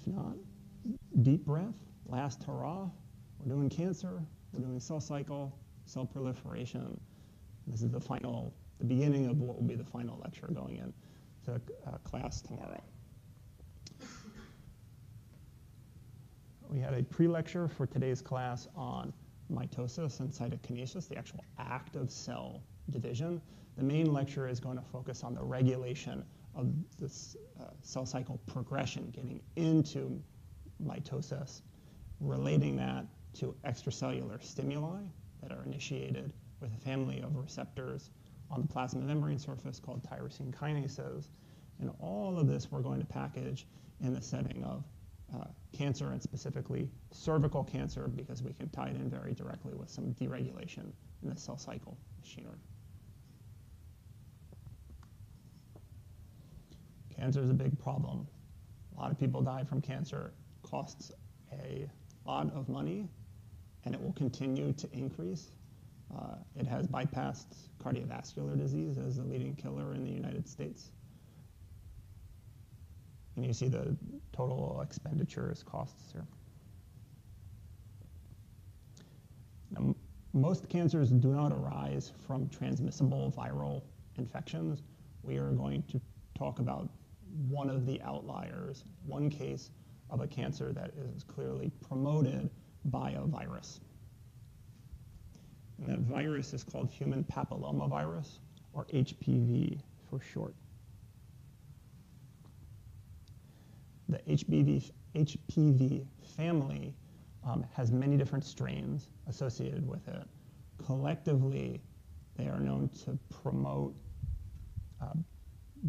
If not, deep breath, last hurrah. We're doing cancer, we're doing cell cycle, cell proliferation. This is the final, the beginning of what will be the final lecture going in to uh, class tomorrow. We had a pre-lecture for today's class on mitosis and cytokinesis, the actual act of cell division. The main lecture is going to focus on the regulation of this uh, cell cycle progression, getting into mitosis, relating that to extracellular stimuli that are initiated with a family of receptors on the plasma membrane surface called tyrosine kinases. And all of this we're going to package in the setting of uh, cancer and specifically cervical cancer because we can tie it in very directly with some deregulation in the cell cycle machinery. Cancer is a big problem. A lot of people die from cancer. Costs a lot of money, and it will continue to increase. Uh, it has bypassed cardiovascular disease as the leading killer in the United States. And you see the total expenditures costs here. Now, most cancers do not arise from transmissible viral infections. We are going to talk about one of the outliers, one case of a cancer that is clearly promoted by a virus. And that virus is called human papillomavirus, or HPV for short. The HPV, HPV family um, has many different strains associated with it. Collectively, they are known to promote uh,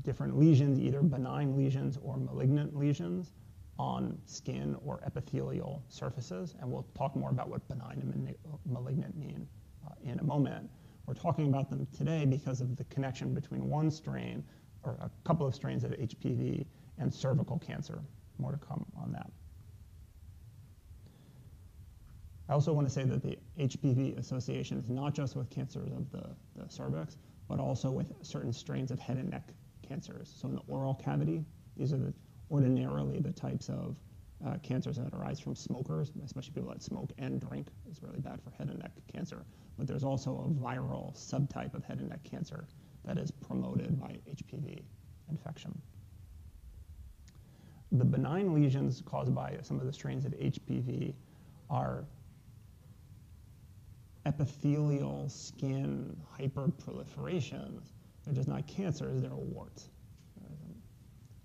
different lesions, either benign lesions or malignant lesions on skin or epithelial surfaces. And we'll talk more about what benign and malignant mean uh, in a moment. We're talking about them today because of the connection between one strain or a couple of strains of HPV and cervical cancer. More to come on that. I also want to say that the HPV association is not just with cancers of the, the cervix, but also with certain strains of head and neck cancers. So in the oral cavity, these are the, ordinarily the types of uh, cancers that arise from smokers, especially people that smoke and drink is really bad for head and neck cancer. But there's also a viral subtype of head and neck cancer that is promoted by HPV infection. The benign lesions caused by some of the strains of HPV are epithelial skin hyperproliferations they're just not cancers, they're warts.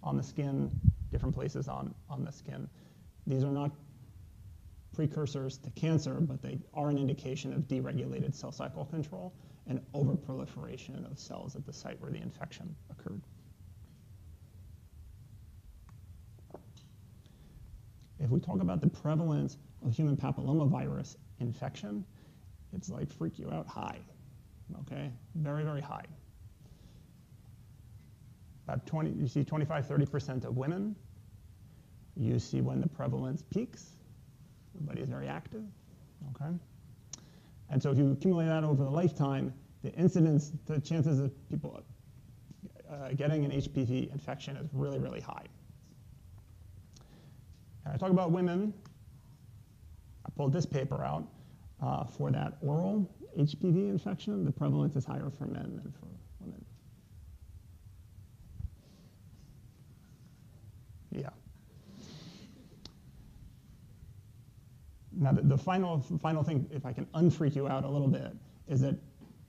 On the skin, different places on, on the skin. These are not precursors to cancer, but they are an indication of deregulated cell cycle control and overproliferation of cells at the site where the infection occurred. If we talk about the prevalence of human papillomavirus infection, it's like freak you out high, okay? Very, very high. About 20, you see 25, 30% of women. You see when the prevalence peaks. Everybody is very active, okay? And so if you accumulate that over the lifetime, the incidence, the chances of people uh, getting an HPV infection is really, really high. And I talk about women. I pulled this paper out uh, for that oral HPV infection. The prevalence is higher for men than for Yeah. Now, the, the, final, final thing, if I can unfreak you out a little bit, is that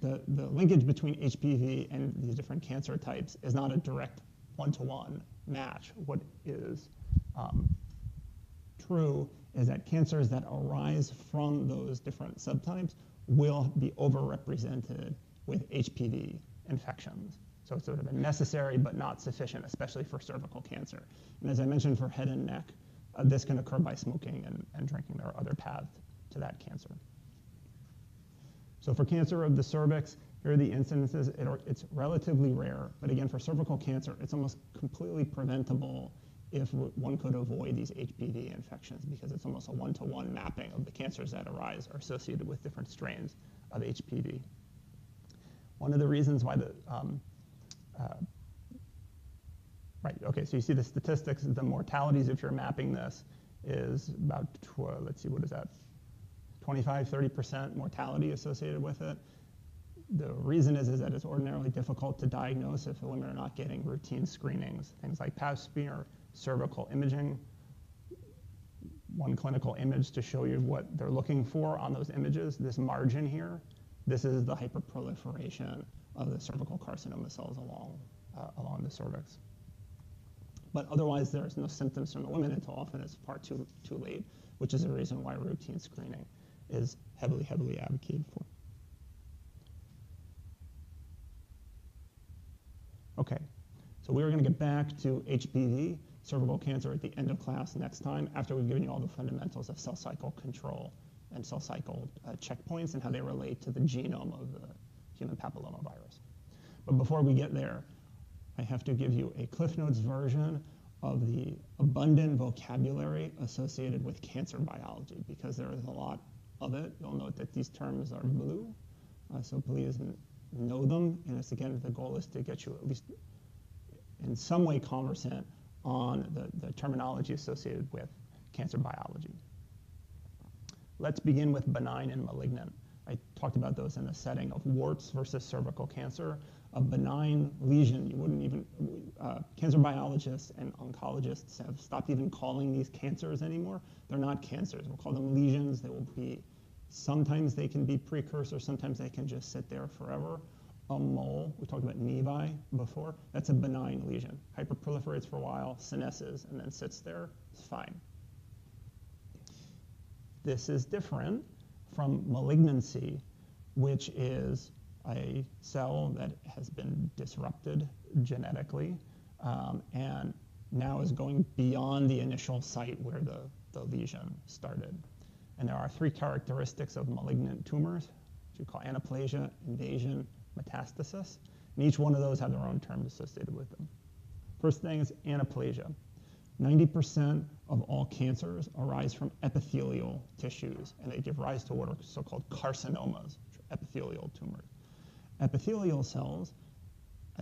the, the linkage between HPV and these different cancer types is not a direct one-to-one match. What is um, true is that cancers that arise from those different subtypes will be overrepresented with HPV infections. So it's sort of a necessary but not sufficient, especially for cervical cancer. And as I mentioned for head and neck, uh, this can occur by smoking and, and drinking. There are other paths to that cancer. So for cancer of the cervix, here are the incidences. It are, it's relatively rare, but again, for cervical cancer, it's almost completely preventable if one could avoid these HPV infections because it's almost a one-to-one -one mapping of the cancers that arise are associated with different strains of HPV. One of the reasons why the um, uh, Right, okay, so you see the statistics, the mortalities, if you're mapping this, is about, let's see, what is that? 25, 30% mortality associated with it. The reason is, is that it's ordinarily difficult to diagnose if women are not getting routine screenings, things like pap smear, cervical imaging, one clinical image to show you what they're looking for on those images. This margin here, this is the hyperproliferation of the cervical carcinoma cells along, uh, along the cervix. But otherwise, there's no symptoms from the women until often it's far too, too late, which is the reason why routine screening is heavily, heavily advocated for. Okay, so we are going to get back to HPV, cervical cancer, at the end of class next time after we've given you all the fundamentals of cell cycle control and cell cycle uh, checkpoints and how they relate to the genome of the human papillomavirus. But before we get there, I have to give you a Cliff Notes version of the abundant vocabulary associated with cancer biology because there is a lot of it. You'll note that these terms are blue, uh, so please know them. And it's again, the goal is to get you at least in some way conversant on the, the terminology associated with cancer biology. Let's begin with benign and malignant. I talked about those in the setting of warts versus cervical cancer. A benign lesion, you wouldn't even, uh, cancer biologists and oncologists have stopped even calling these cancers anymore. They're not cancers. We'll call them lesions. They will be, sometimes they can be precursors, sometimes they can just sit there forever. A mole, we talked about nevi before, that's a benign lesion. Hyperproliferates for a while, senesces, and then sits there, it's fine. This is different from malignancy, which is a cell that has been disrupted genetically um, and now is going beyond the initial site where the, the lesion started. And there are three characteristics of malignant tumors, which we call anaplasia, invasion, metastasis. And each one of those have their own terms associated with them. First thing is anaplasia. 90% of all cancers arise from epithelial tissues, and they give rise to what are so-called carcinomas, epithelial tumors. Epithelial cells,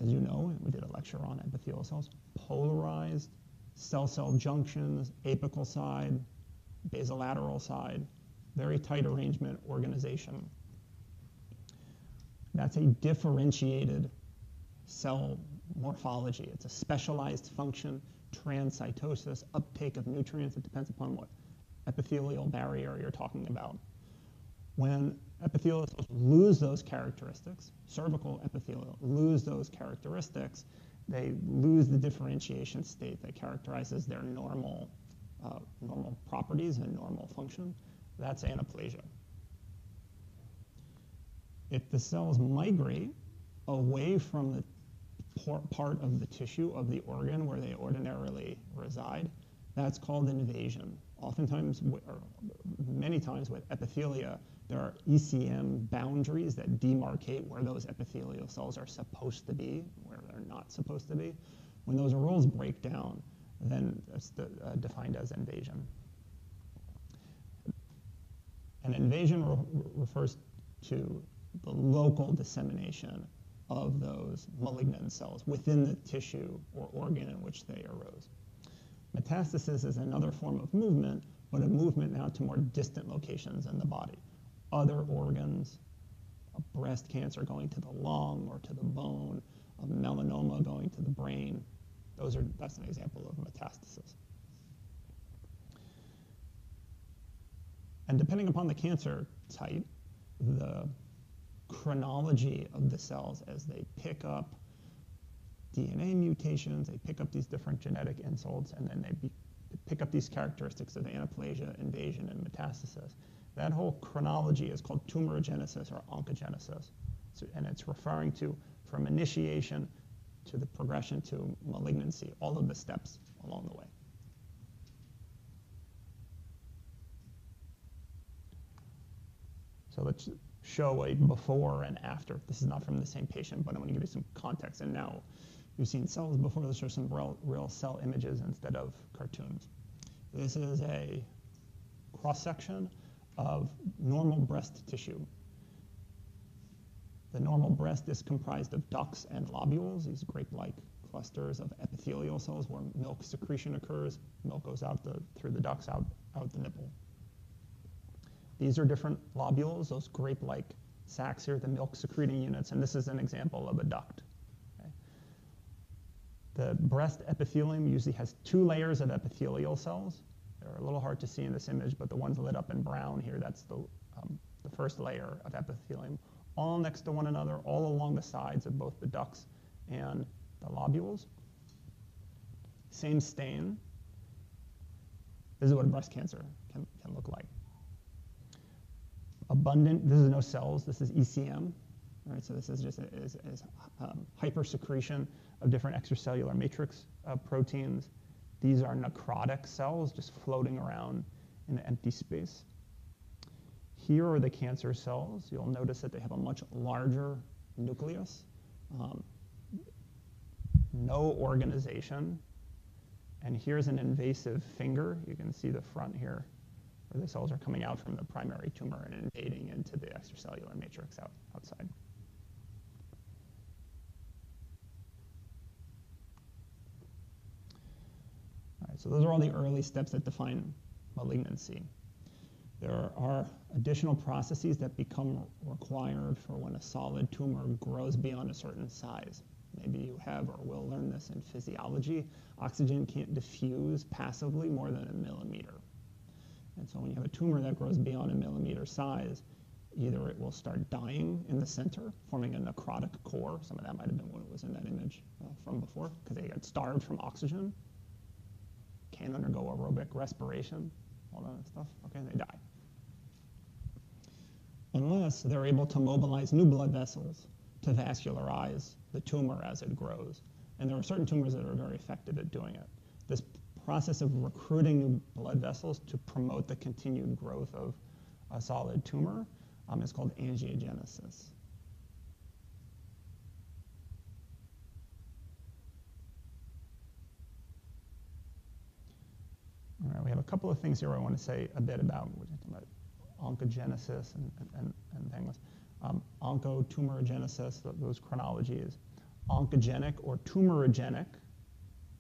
as you know, we did a lecture on epithelial cells, polarized cell-cell junctions, apical side, basolateral side, very tight arrangement organization. That's a differentiated cell morphology. It's a specialized function transcytosis, uptake of nutrients. It depends upon what epithelial barrier you're talking about. When epithelial cells lose those characteristics, cervical epithelial lose those characteristics, they lose the differentiation state that characterizes their normal, uh, normal properties and normal function. That's anaplasia. If the cells migrate away from the part of the tissue of the organ where they ordinarily reside. That's called invasion. Oftentimes, or many times with epithelia, there are ECM boundaries that demarcate where those epithelial cells are supposed to be, where they're not supposed to be. When those rules break down, then it's the, uh, defined as invasion. An invasion re refers to the local dissemination of those malignant cells within the tissue or organ in which they arose. Metastasis is another form of movement, but a movement now to more distant locations in the body. Other organs, a breast cancer going to the lung or to the bone, a melanoma going to the brain. Those are, that's an example of metastasis. And depending upon the cancer type, the chronology of the cells as they pick up DNA mutations, they pick up these different genetic insults, and then they be, pick up these characteristics of anaplasia, invasion, and metastasis. That whole chronology is called tumorigenesis or oncogenesis. So, and it's referring to from initiation to the progression to malignancy, all of the steps along the way. So let's show a before and after. This is not from the same patient, but I want to give you some context. And now you've seen cells before. Let's show some real, real cell images instead of cartoons. This is a cross-section of normal breast tissue. The normal breast is comprised of ducts and lobules, these grape-like clusters of epithelial cells where milk secretion occurs. Milk goes out the, through the ducts out, out the nipple. These are different lobules, those grape-like sacs here, the milk secreting units, and this is an example of a duct. Okay. The breast epithelium usually has two layers of epithelial cells. They're a little hard to see in this image, but the ones lit up in brown here, that's the, um, the first layer of epithelium, all next to one another, all along the sides of both the ducts and the lobules. Same stain. This is what breast cancer can, can look like abundant, this is no cells, this is ECM. Right, so this is just is, is, um, hypersecretion of different extracellular matrix uh, proteins. These are necrotic cells just floating around in the empty space. Here are the cancer cells. You'll notice that they have a much larger nucleus. Um, no organization. And here's an invasive finger. You can see the front here where the cells are coming out from the primary tumor and invading into the extracellular matrix out, outside. So those are all the early steps that define malignancy. There are additional processes that become required for when a solid tumor grows beyond a certain size. Maybe you have or will learn this in physiology. Oxygen can't diffuse passively more than a millimeter. And so when you have a tumor that grows beyond a millimeter size, either it will start dying in the center, forming a necrotic core. Some of that might have been what was in that image uh, from before, because they got starved from oxygen, can't undergo aerobic respiration, all that stuff. Okay, they die. Unless they're able to mobilize new blood vessels to vascularize the tumor as it grows. And there are certain tumors that are very effective at doing it. This process of recruiting new blood vessels to promote the continued growth of a solid tumor um, is called angiogenesis. We have a couple of things here I want to say a bit about. About oncogenesis and, and, and things. Um, oncotumorigenesis, those chronologies. Oncogenic or tumorigenic,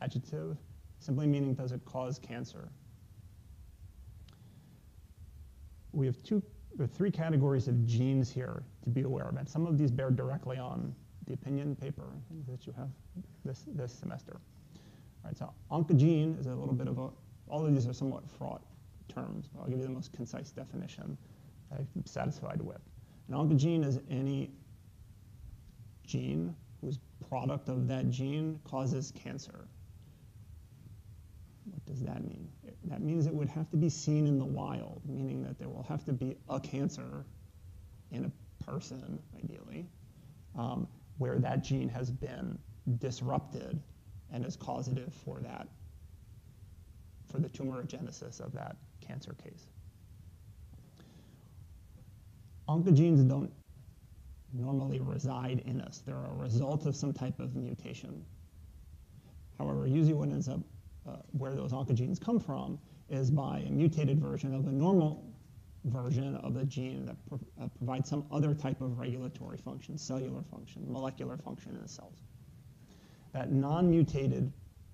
adjective, simply meaning does it cause cancer. We have two or three categories of genes here to be aware of, and some of these bear directly on the opinion paper that you have this, this semester. All right, so oncogene is a little bit of a, all of these are somewhat fraught terms, I'll give you the most concise definition I'm satisfied with. An oncogene is any gene whose product of that gene causes cancer. What does that mean? That means it would have to be seen in the wild, meaning that there will have to be a cancer in a person, ideally, um, where that gene has been disrupted and is causative for that, for the tumorigenesis of that cancer case. Oncogenes don't normally reside in us. They're a result of some type of mutation. However, usually what ends up uh, where those oncogenes come from is by a mutated version of a normal version of a gene that pro uh, provides some other type of regulatory function, cellular function, molecular function in the cells. That non-mutated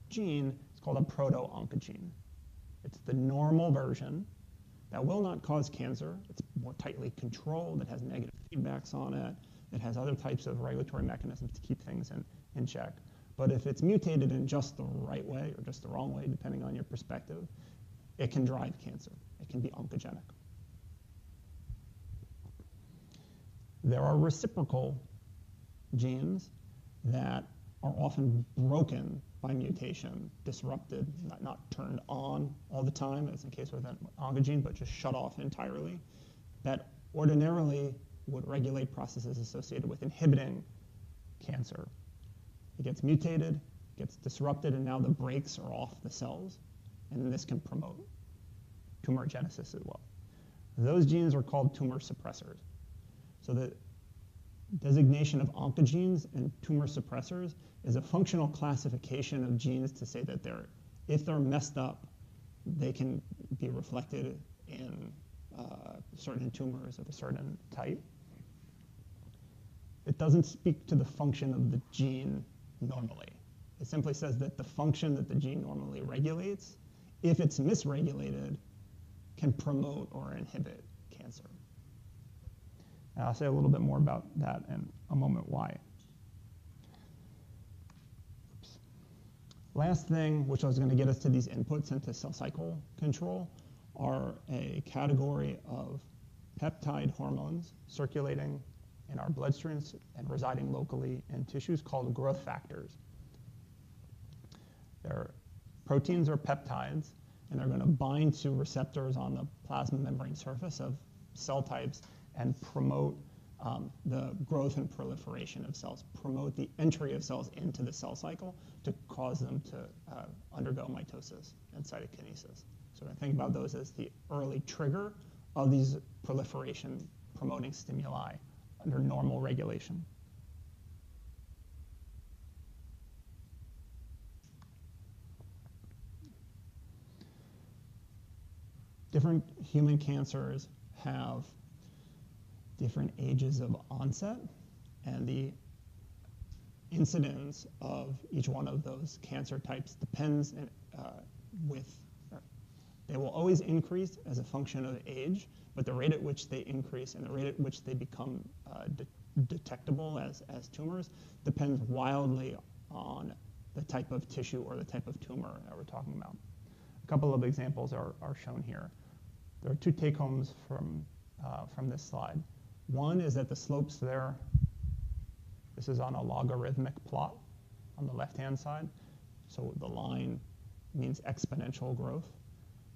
gene is called a proto-oncogene. It's the normal version that will not cause cancer. It's more tightly controlled. It has negative feedbacks on it. It has other types of regulatory mechanisms to keep things in, in check. But if it's mutated in just the right way or just the wrong way, depending on your perspective, it can drive cancer. It can be oncogenic. There are reciprocal genes that are often broken by mutation, disrupted, not, not turned on all the time, as in the case with an oncogene, but just shut off entirely, that ordinarily would regulate processes associated with inhibiting cancer it gets mutated, gets disrupted, and now the brakes are off the cells, and this can promote tumorigenesis as well. Those genes are called tumor suppressors. So the designation of oncogenes and tumor suppressors is a functional classification of genes to say that they're, if they're messed up, they can be reflected in uh, certain tumors of a certain type. It doesn't speak to the function of the gene normally. It simply says that the function that the gene normally regulates, if it's misregulated, can promote or inhibit cancer. And I'll say a little bit more about that in a moment why. Oops. Last thing, which was going to get us to these inputs into cell cycle control, are a category of peptide hormones circulating in our bloodstreams and residing locally in tissues called growth factors. They're proteins or peptides, and they're going to bind to receptors on the plasma membrane surface of cell types and promote um, the growth and proliferation of cells, promote the entry of cells into the cell cycle to cause them to uh, undergo mitosis and cytokinesis. So I think about those as the early trigger of these proliferation promoting stimuli under normal regulation. Different human cancers have different ages of onset, and the incidence of each one of those cancer types depends uh, with, they will always increase as a function of age, but the rate at which they increase and the rate at which they become uh, de detectable as, as tumors depends wildly on the type of tissue or the type of tumor that we're talking about. A couple of examples are, are shown here. There are two take-homes from, uh, from this slide. One is that the slopes there, this is on a logarithmic plot on the left-hand side. So the line means exponential growth.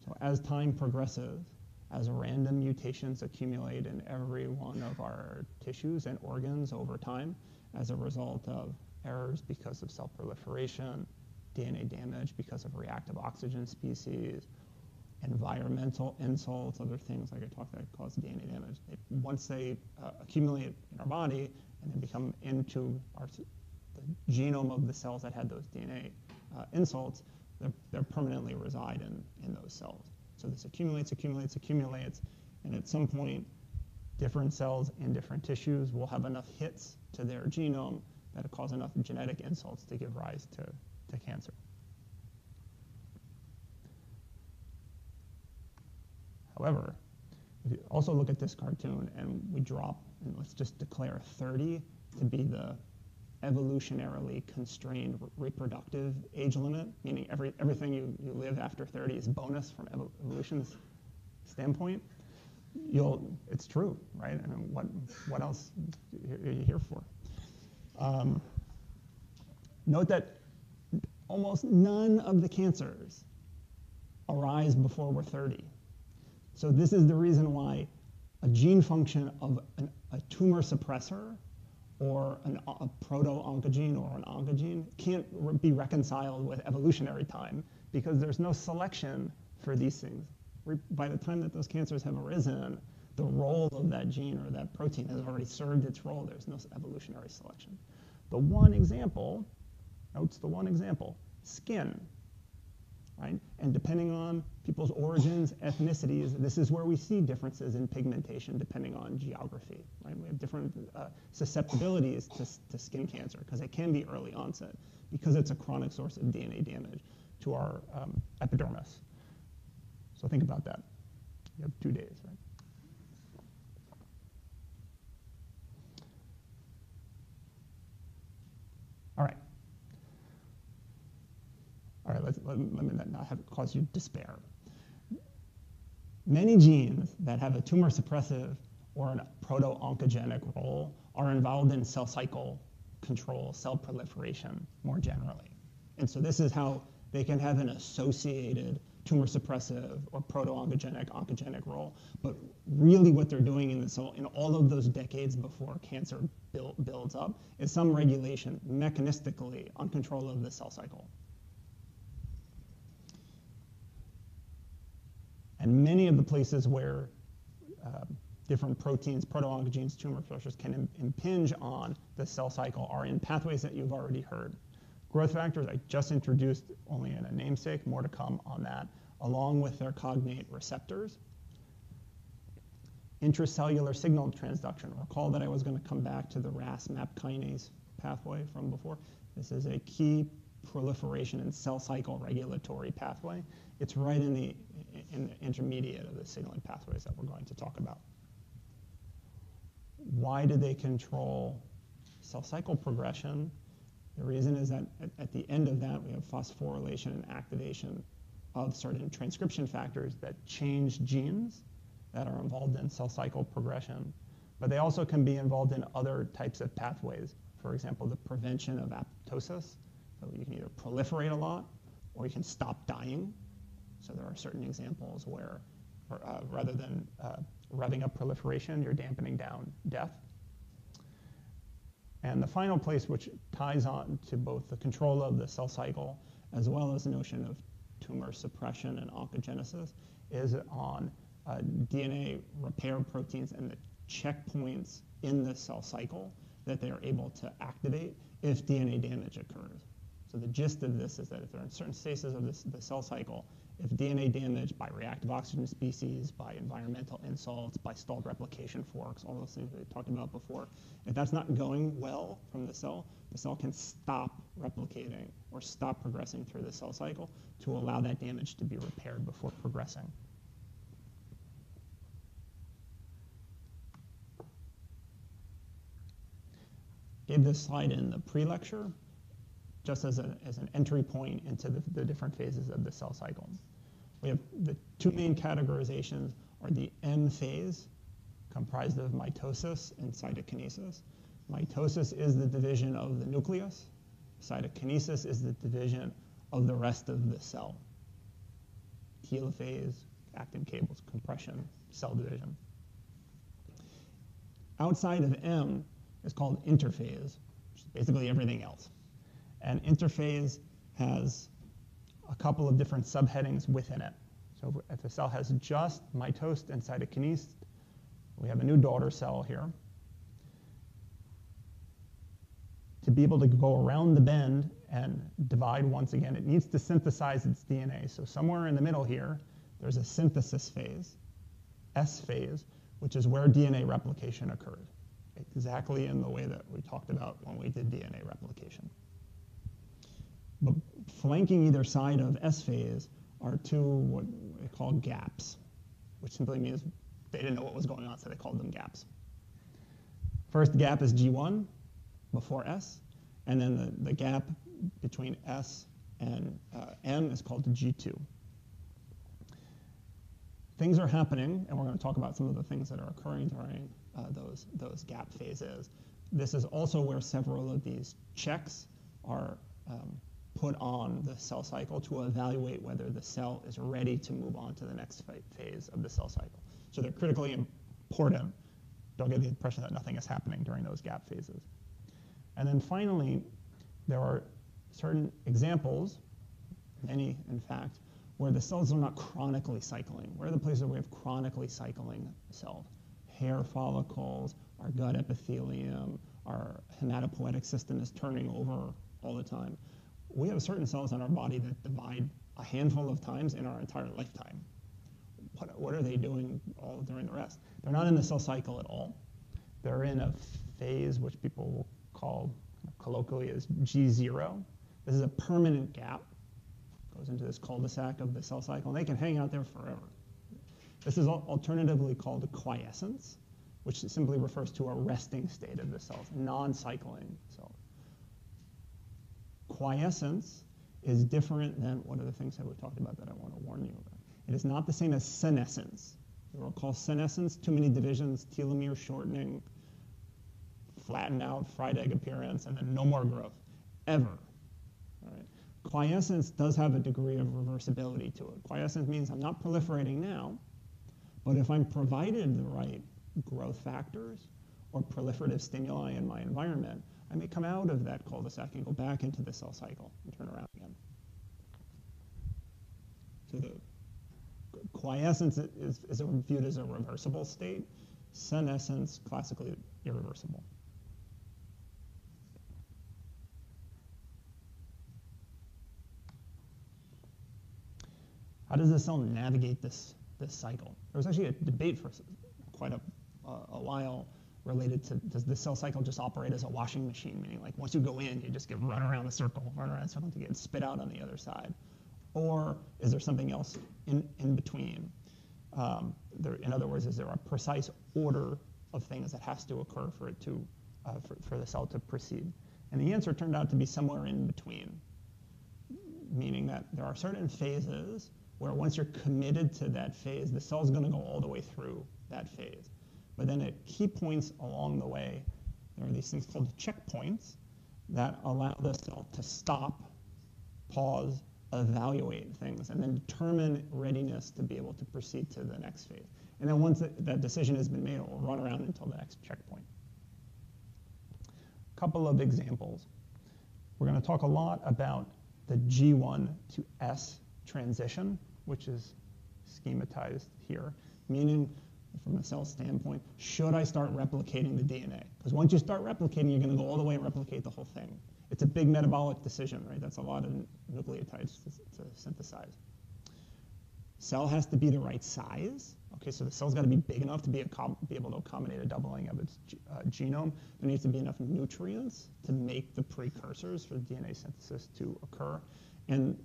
So as time progresses, as random mutations accumulate in every one of our tissues and organs over time as a result of errors because of cell proliferation, DNA damage because of reactive oxygen species, environmental insults, other things like I talked about cause DNA damage. They, once they uh, accumulate in our body and then become into our, the genome of the cells that had those DNA uh, insults, they permanently reside in, in those cells. So this accumulates, accumulates, accumulates, and at some point, different cells in different tissues will have enough hits to their genome that cause enough genetic insults to give rise to, to cancer. However, if you also look at this cartoon and we drop, and let's just declare 30 to be the evolutionarily constrained reproductive age limit, meaning every, everything you, you live after 30 is bonus from evolution's standpoint, you'll, it's true, right? I mean, what, what else are you here for? Um, note that almost none of the cancers arise before we're 30. So this is the reason why a gene function of an, a tumor suppressor or an, a proto-oncogene or an oncogene can't re be reconciled with evolutionary time because there's no selection for these things. Re by the time that those cancers have arisen, the role of that gene or that protein has already served its role. There's no evolutionary selection. The one example, notes the one example, skin right? And depending on people's origins, ethnicities, this is where we see differences in pigmentation depending on geography, right? We have different uh, susceptibilities to, to skin cancer because it can be early onset because it's a chronic source of DNA damage to our um, epidermis. So think about that. You have two days, right? All right. All right, let, let, let me not have cause you despair. Many genes that have a tumor suppressive or a proto-oncogenic role are involved in cell cycle control, cell proliferation more generally. And so this is how they can have an associated tumor suppressive or proto-oncogenic oncogenic role. But really what they're doing in, this, in all of those decades before cancer build, builds up is some regulation mechanistically on control of the cell cycle. And many of the places where uh, different proteins, proto-oncogenes, tumor suppressors can Im impinge on the cell cycle are in pathways that you've already heard. Growth factors, I just introduced only in a namesake, more to come on that, along with their cognate receptors. Intracellular signal transduction. Recall that I was going to come back to the RAS MAP kinase pathway from before. This is a key proliferation and cell cycle regulatory pathway. It's right in the, in the intermediate of the signaling pathways that we're going to talk about. Why do they control cell cycle progression? The reason is that at, at the end of that, we have phosphorylation and activation of certain transcription factors that change genes that are involved in cell cycle progression. But they also can be involved in other types of pathways. For example, the prevention of apoptosis. So you can either proliferate a lot or you can stop dying. So there are certain examples where, uh, rather than uh, revving up proliferation, you're dampening down death. And the final place which ties on to both the control of the cell cycle as well as the notion of tumor suppression and oncogenesis is on uh, DNA repair proteins and the checkpoints in the cell cycle that they are able to activate if DNA damage occurs. So the gist of this is that if there are in certain stages of this, the cell cycle, if DNA damage by reactive oxygen species, by environmental insults, by stalled replication forks, all those things we talked about before, if that's not going well from the cell, the cell can stop replicating or stop progressing through the cell cycle to allow that damage to be repaired before progressing. Gave this slide in the pre-lecture just as, a, as an entry point into the, the different phases of the cell cycle. We have the two main categorizations are the M phase, comprised of mitosis and cytokinesis. Mitosis is the division of the nucleus. Cytokinesis is the division of the rest of the cell. Telophase, actin cables, compression, cell division. Outside of M is called interphase, which is basically everything else. And interphase has a couple of different subheadings within it. So if a cell has just mitosed and cytokinesed, we have a new daughter cell here. To be able to go around the bend and divide once again, it needs to synthesize its DNA. So somewhere in the middle here, there's a synthesis phase, S phase, which is where DNA replication occurred, exactly in the way that we talked about when we did DNA replication. But flanking either side of S phase are two what they call gaps, which simply means they didn't know what was going on, so they called them gaps. First gap is G1 before S, and then the, the gap between S and uh, M is called G2. Things are happening, and we're going to talk about some of the things that are occurring during uh, those, those gap phases. This is also where several of these checks are um, put on the cell cycle to evaluate whether the cell is ready to move on to the next phase of the cell cycle. So they're critically important. Don't get the impression that nothing is happening during those gap phases. And then finally, there are certain examples, many in fact, where the cells are not chronically cycling. Where are the places where we have chronically cycling cells? Hair follicles, our gut epithelium, our hematopoietic system is turning over all the time we have certain cells in our body that divide a handful of times in our entire lifetime. What, what are they doing all during the rest? They're not in the cell cycle at all. They're in a phase which people will call colloquially as G0. This is a permanent gap. Goes into this cul-de-sac of the cell cycle, and they can hang out there forever. This is alternatively called quiescence, which simply refers to a resting state of the cells, non-cycling cells quiescence is different than one of the things that we talked about that I want to warn you about. It is not the same as senescence. You will call senescence too many divisions, telomere shortening, flattened out, fried egg appearance, and then no more growth, ever. Quiescence does have a degree of reversibility to it. Quiescence means I'm not proliferating now, but if I'm provided the right growth factors or proliferative stimuli in my environment, I may come out of that cul-de-sac and go back into the cell cycle and turn around again. So the quiescence is, is viewed as a reversible state. Senescence, classically irreversible. How does the cell navigate this, this cycle? There was actually a debate for quite a, a while related to does the cell cycle just operate as a washing machine, meaning like once you go in, you just get run around the circle, run around the circle to get spit out on the other side? Or is there something else in, in between? Um, there, in other words, is there a precise order of things that has to occur for it to, uh, for, for the cell to proceed? And the answer turned out to be somewhere in between, meaning that there are certain phases where once you're committed to that phase, the cell's going to go all the way through that phase. But then at key points along the way, there are these things called checkpoints that allow the cell to stop, pause, evaluate things, and then determine readiness to be able to proceed to the next phase. And then once that decision has been made, it will run around until the next checkpoint. A couple of examples. We're going to talk a lot about the G1 to S transition, which is schematized here, meaning from a cell standpoint, should I start replicating the DNA? Because once you start replicating, you're going to go all the way and replicate the whole thing. It's a big metabolic decision, right? That's a lot of nucleotides to, to synthesize. Cell has to be the right size. Okay, so the cell's got to be big enough to be, be, able to accommodate a doubling of its uh, genome. There needs to be enough nutrients to make the precursors for DNA synthesis to occur. And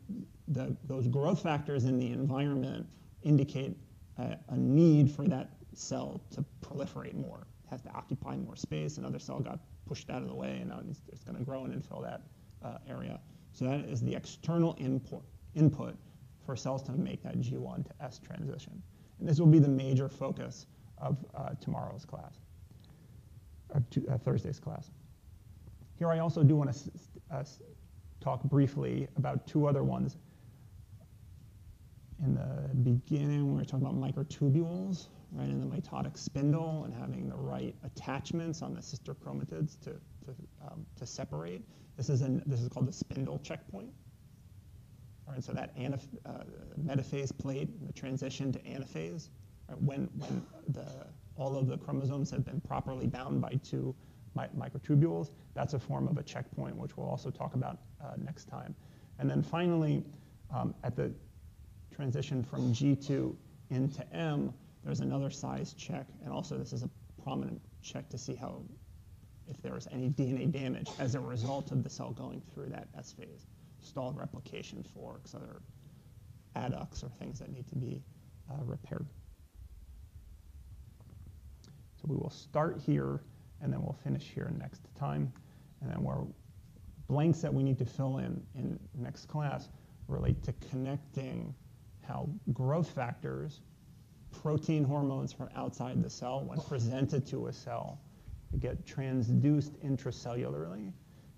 the, those growth factors in the environment indicate a, a need for that cell to proliferate more. It has to occupy more space. Another cell got pushed out of the way, and now it's, it's going to grow and infill that uh, area. So that is the external input, input for cells to make that G1 to S transition. And this will be the major focus of uh, tomorrow's class, or uh, Thursday's class. Here I also do want to uh, talk briefly about two other ones. In the beginning, we were talking about microtubules, right, in the mitotic spindle and having the right attachments on the sister chromatids to, to, um, to separate. This is, an, this is called the spindle checkpoint. All right, so that anaph uh, metaphase plate, the transition to anaphase, right, when, when the, all of the chromosomes have been properly bound by two mi microtubules, that's a form of a checkpoint, which we'll also talk about uh, next time. And then finally, um, at the transition from G2 into M, there's another size check, and also this is a prominent check to see how, if there was any DNA damage as a result of the cell going through that S phase. Stalled replication forks, other adducts, or things that need to be uh, repaired. So we will start here, and then we'll finish here next time. And then where blanks that we need to fill in in next class relate to connecting how growth factors protein hormones from outside the cell, when presented to a cell, get transduced intracellularly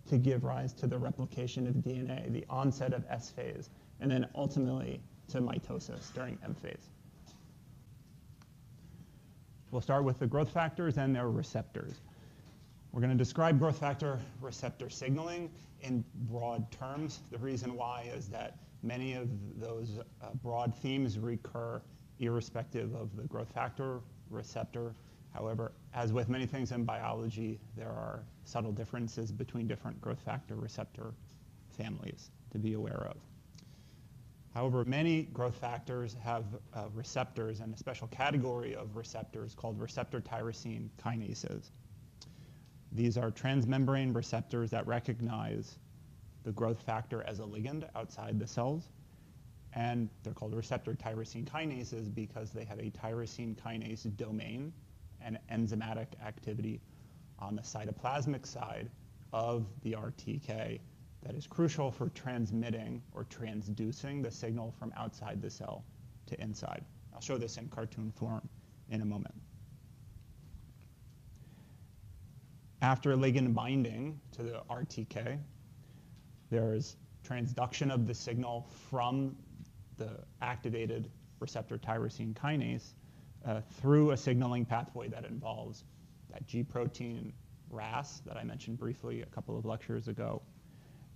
to give rise to the replication of DNA, the onset of S phase, and then ultimately to mitosis during M phase. We'll start with the growth factors and their receptors. We're going to describe growth factor receptor signaling in broad terms. The reason why is that many of those uh, broad themes recur irrespective of the growth factor receptor. However, as with many things in biology, there are subtle differences between different growth factor receptor families to be aware of. However, many growth factors have uh, receptors and a special category of receptors called receptor tyrosine kinases. These are transmembrane receptors that recognize the growth factor as a ligand outside the cells and they're called receptor tyrosine kinases because they have a tyrosine kinase domain and enzymatic activity on the cytoplasmic side of the RTK that is crucial for transmitting or transducing the signal from outside the cell to inside. I'll show this in cartoon form in a moment. After ligand binding to the RTK, there's transduction of the signal from the activated receptor tyrosine kinase uh, through a signaling pathway that involves that G protein RAS that I mentioned briefly a couple of lectures ago,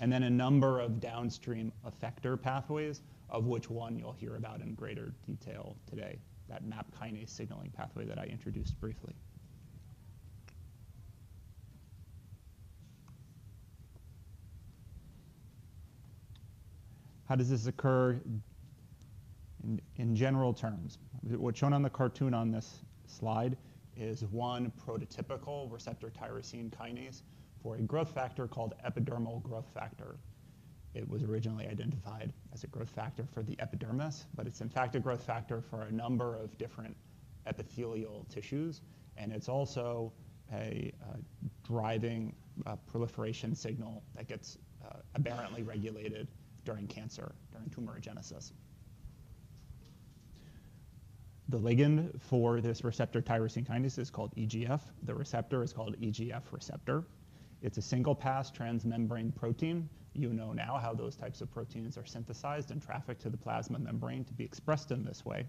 and then a number of downstream effector pathways, of which one you'll hear about in greater detail today, that MAP kinase signaling pathway that I introduced briefly. How does this occur in, in general terms. What's shown on the cartoon on this slide is one prototypical receptor tyrosine kinase for a growth factor called epidermal growth factor. It was originally identified as a growth factor for the epidermis, but it's in fact a growth factor for a number of different epithelial tissues, and it's also a driving uh, proliferation signal that gets uh, aberrantly regulated during cancer, during tumorigenesis. The ligand for this receptor tyrosine kinase is called EGF. The receptor is called EGF receptor. It's a single pass transmembrane protein. You know now how those types of proteins are synthesized and trafficked to the plasma membrane to be expressed in this way.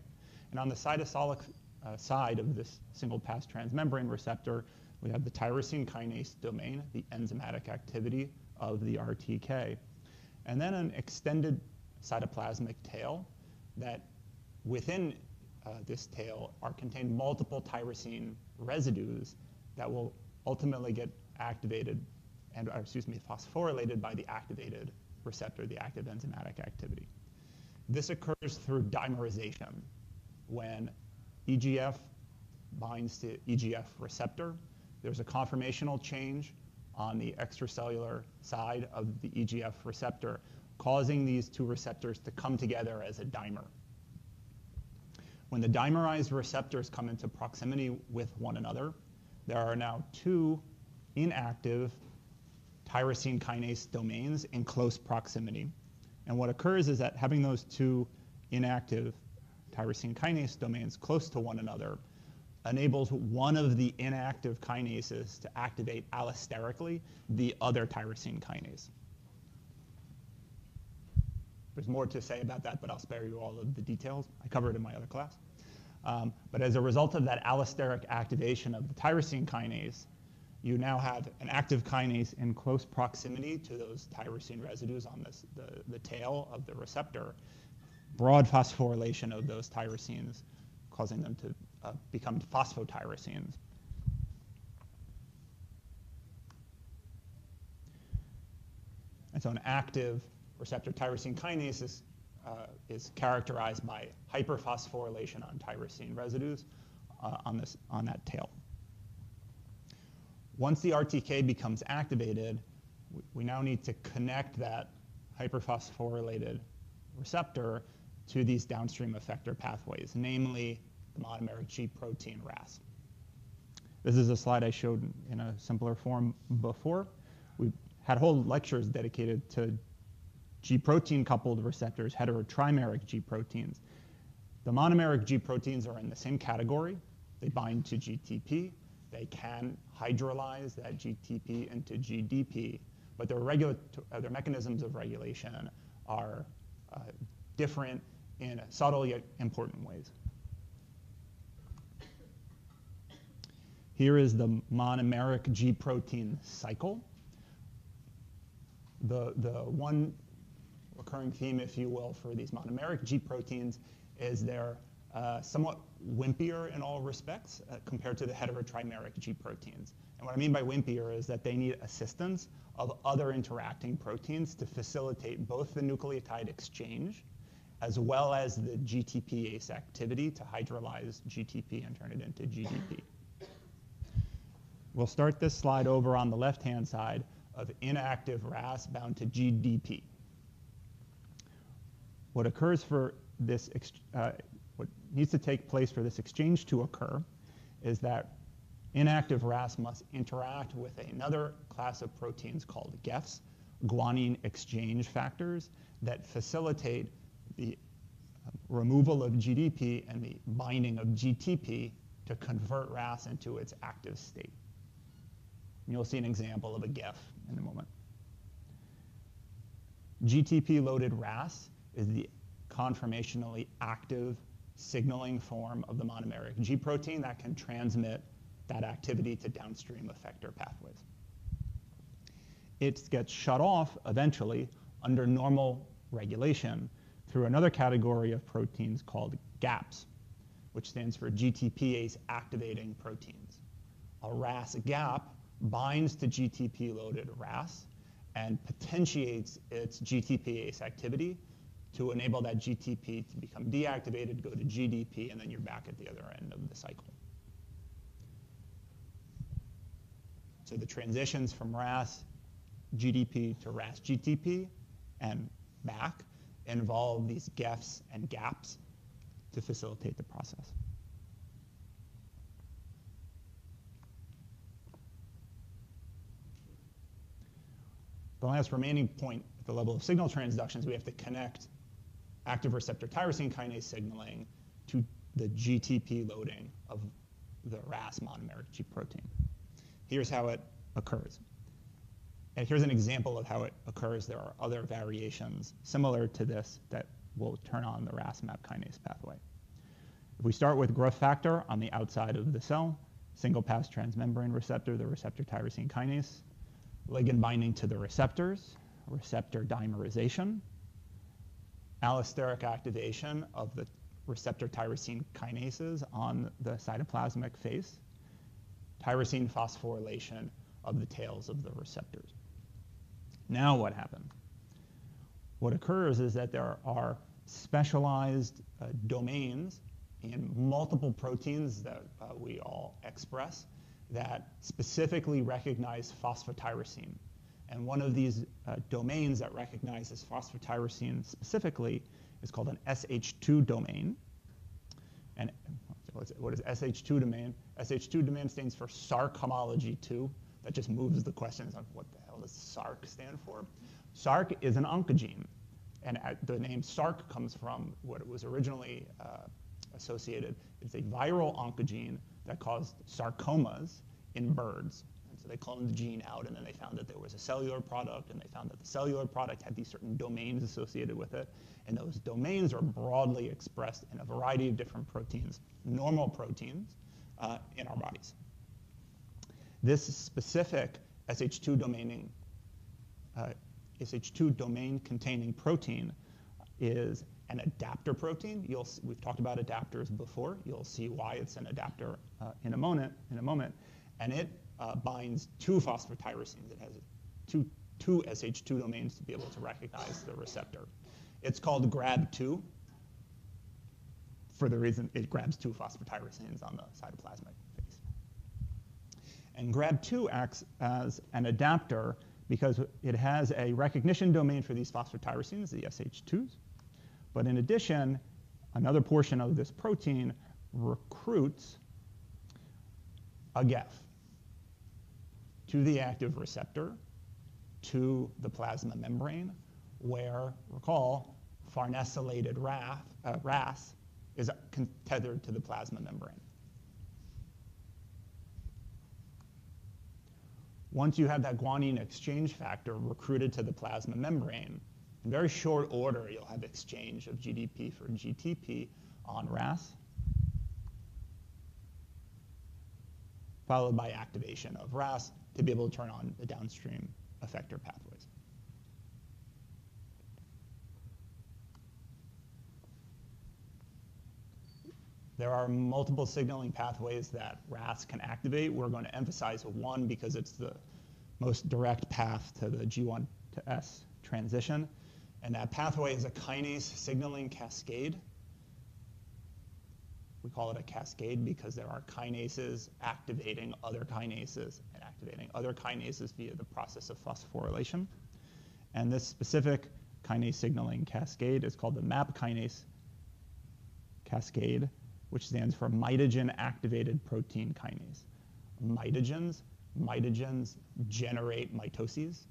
And on the cytosolic uh, side of this single pass transmembrane receptor, we have the tyrosine kinase domain, the enzymatic activity of the RTK, and then an extended cytoplasmic tail that within Uh, this tail are contained multiple tyrosine residues that will ultimately get activated and, or excuse me, phosphorylated by the activated receptor, the active enzymatic activity. This occurs through dimerization when EGF binds to EGF receptor. There's a conformational change on the extracellular side of the EGF receptor, causing these two receptors to come together as a dimer. When the dimerized receptors come into proximity with one another, there are now two inactive tyrosine kinase domains in close proximity. And what occurs is that having those two inactive tyrosine kinase domains close to one another enables one of the inactive kinases to activate allosterically the other tyrosine kinase. There's more to say about that, but I'll spare you all of the details. I covered it in my other class. Um, but as a result of that allosteric activation of the tyrosine kinase, you now have an active kinase in close proximity to those tyrosine residues on this, the, the tail of the receptor, broad phosphorylation of those tyrosines, causing them to uh, become phosphotyrosines. And so an active receptor tyrosine kinase is, uh, is characterized by hyperphosphorylation on tyrosine residues uh, on, this, on that tail. Once the RTK becomes activated, we now need to connect that hyperphosphorylated receptor to these downstream effector pathways, namely the monomeric G protein RAS. This is a slide I showed in a simpler form before. We had whole lectures dedicated to G protein coupled receptors, heterotrimeric G proteins. The monomeric G proteins are in the same category. They bind to GTP. They can hydrolyze that GTP into GDP, but their, uh, their mechanisms of regulation are uh, different in subtle yet important ways. Here is the monomeric G protein cycle. The, the one recurring theme, if you will, for these monomeric G proteins is they're uh, somewhat wimpier in all respects uh, compared to the heterotrimeric G proteins. And what I mean by wimpier is that they need assistance of other interacting proteins to facilitate both the nucleotide exchange as well as the GTPase activity to hydrolyze GTP and turn it into GDP. We'll start this slide over on the left-hand side of inactive RAS bound to GDP. What occurs for this, uh, what needs to take place for this exchange to occur is that inactive RAS must interact with another class of proteins called GEFs, guanine exchange factors, that facilitate the uh, removal of GDP and the binding of GTP to convert RAS into its active state. You'll see an example of a GEF in a moment. GTP-loaded RAS is the conformationally active signaling form of the monomeric G protein that can transmit that activity to downstream effector pathways. It gets shut off eventually under normal regulation through another category of proteins called GAPs, which stands for GTPase activating proteins. A RAS gap binds to GTP-loaded RAS and potentiates its GTPase activity to enable that GTP to become deactivated, go to GDP, and then you're back at the other end of the cycle. So the transitions from RAS GDP to RAS GTP and back involve these GEFs and gaps to facilitate the process. The last remaining point at the level of signal transductions, we have to connect active receptor tyrosine kinase signaling to the GTP loading of the RAS monomeric G protein. Here's how it occurs. And here's an example of how it occurs. There are other variations similar to this that will turn on the RAS MAP kinase pathway. If we start with growth factor on the outside of the cell, single pass transmembrane receptor, the receptor tyrosine kinase, ligand binding to the receptors, receptor dimerization, allosteric activation of the receptor tyrosine kinases on the cytoplasmic face, tyrosine phosphorylation of the tails of the receptors. Now what happens? What occurs is that there are specialized uh, domains in multiple proteins that uh, we all express that specifically recognize phosphotyrosine. And one of these uh, domains that recognizes phosphotyrosine specifically is called an SH2 domain. And what is SH2 domain? SH2 domain stands for Src homology 2. That just moves the questions on what the hell does Src stand for. Src is an oncogene. And the name Src comes from what it was originally uh, associated. It's a viral oncogene that caused sarcomas in birds. They cloned the gene out, and then they found that there was a cellular product, and they found that the cellular product had these certain domains associated with it. And those domains are broadly expressed in a variety of different proteins, normal proteins uh, in our bodies. This specific SH2 domaining, uh, SH2 domain containing protein is an adapter protein. You'll, we've talked about adapters before. You'll see why it's an adapter uh, in a moment. In a moment, and it uh, binds two phosphotyrosines. It has two, two SH2 domains to be able to recognize the receptor. It's called Grb2 for the reason it grabs two phosphotyrosines on the cytoplasmic face. And Grb2 acts as an adapter because it has a recognition domain for these phosphotyrosines, the SH2s, but in addition, another portion of this protein recruits a GEF to the active receptor, to the plasma membrane, where, recall, farnesylated RAF, uh, RAS is tethered to the plasma membrane. Once you have that guanine exchange factor recruited to the plasma membrane, in very short order, you'll have exchange of GDP for GTP on RAS, followed by activation of RAS to be able to turn on the downstream effector pathways. There are multiple signaling pathways that RAS can activate. We're going to emphasize one because it's the most direct path to the G1 to S transition. And that pathway is a kinase signaling cascade. We call it a cascade because there are kinases activating other kinases and activating other kinases via the process of phosphorylation. And this specific kinase signaling cascade is called the MAP kinase cascade, which stands for mitogen activated protein kinase. Mitogens, mitogens generate mitoses.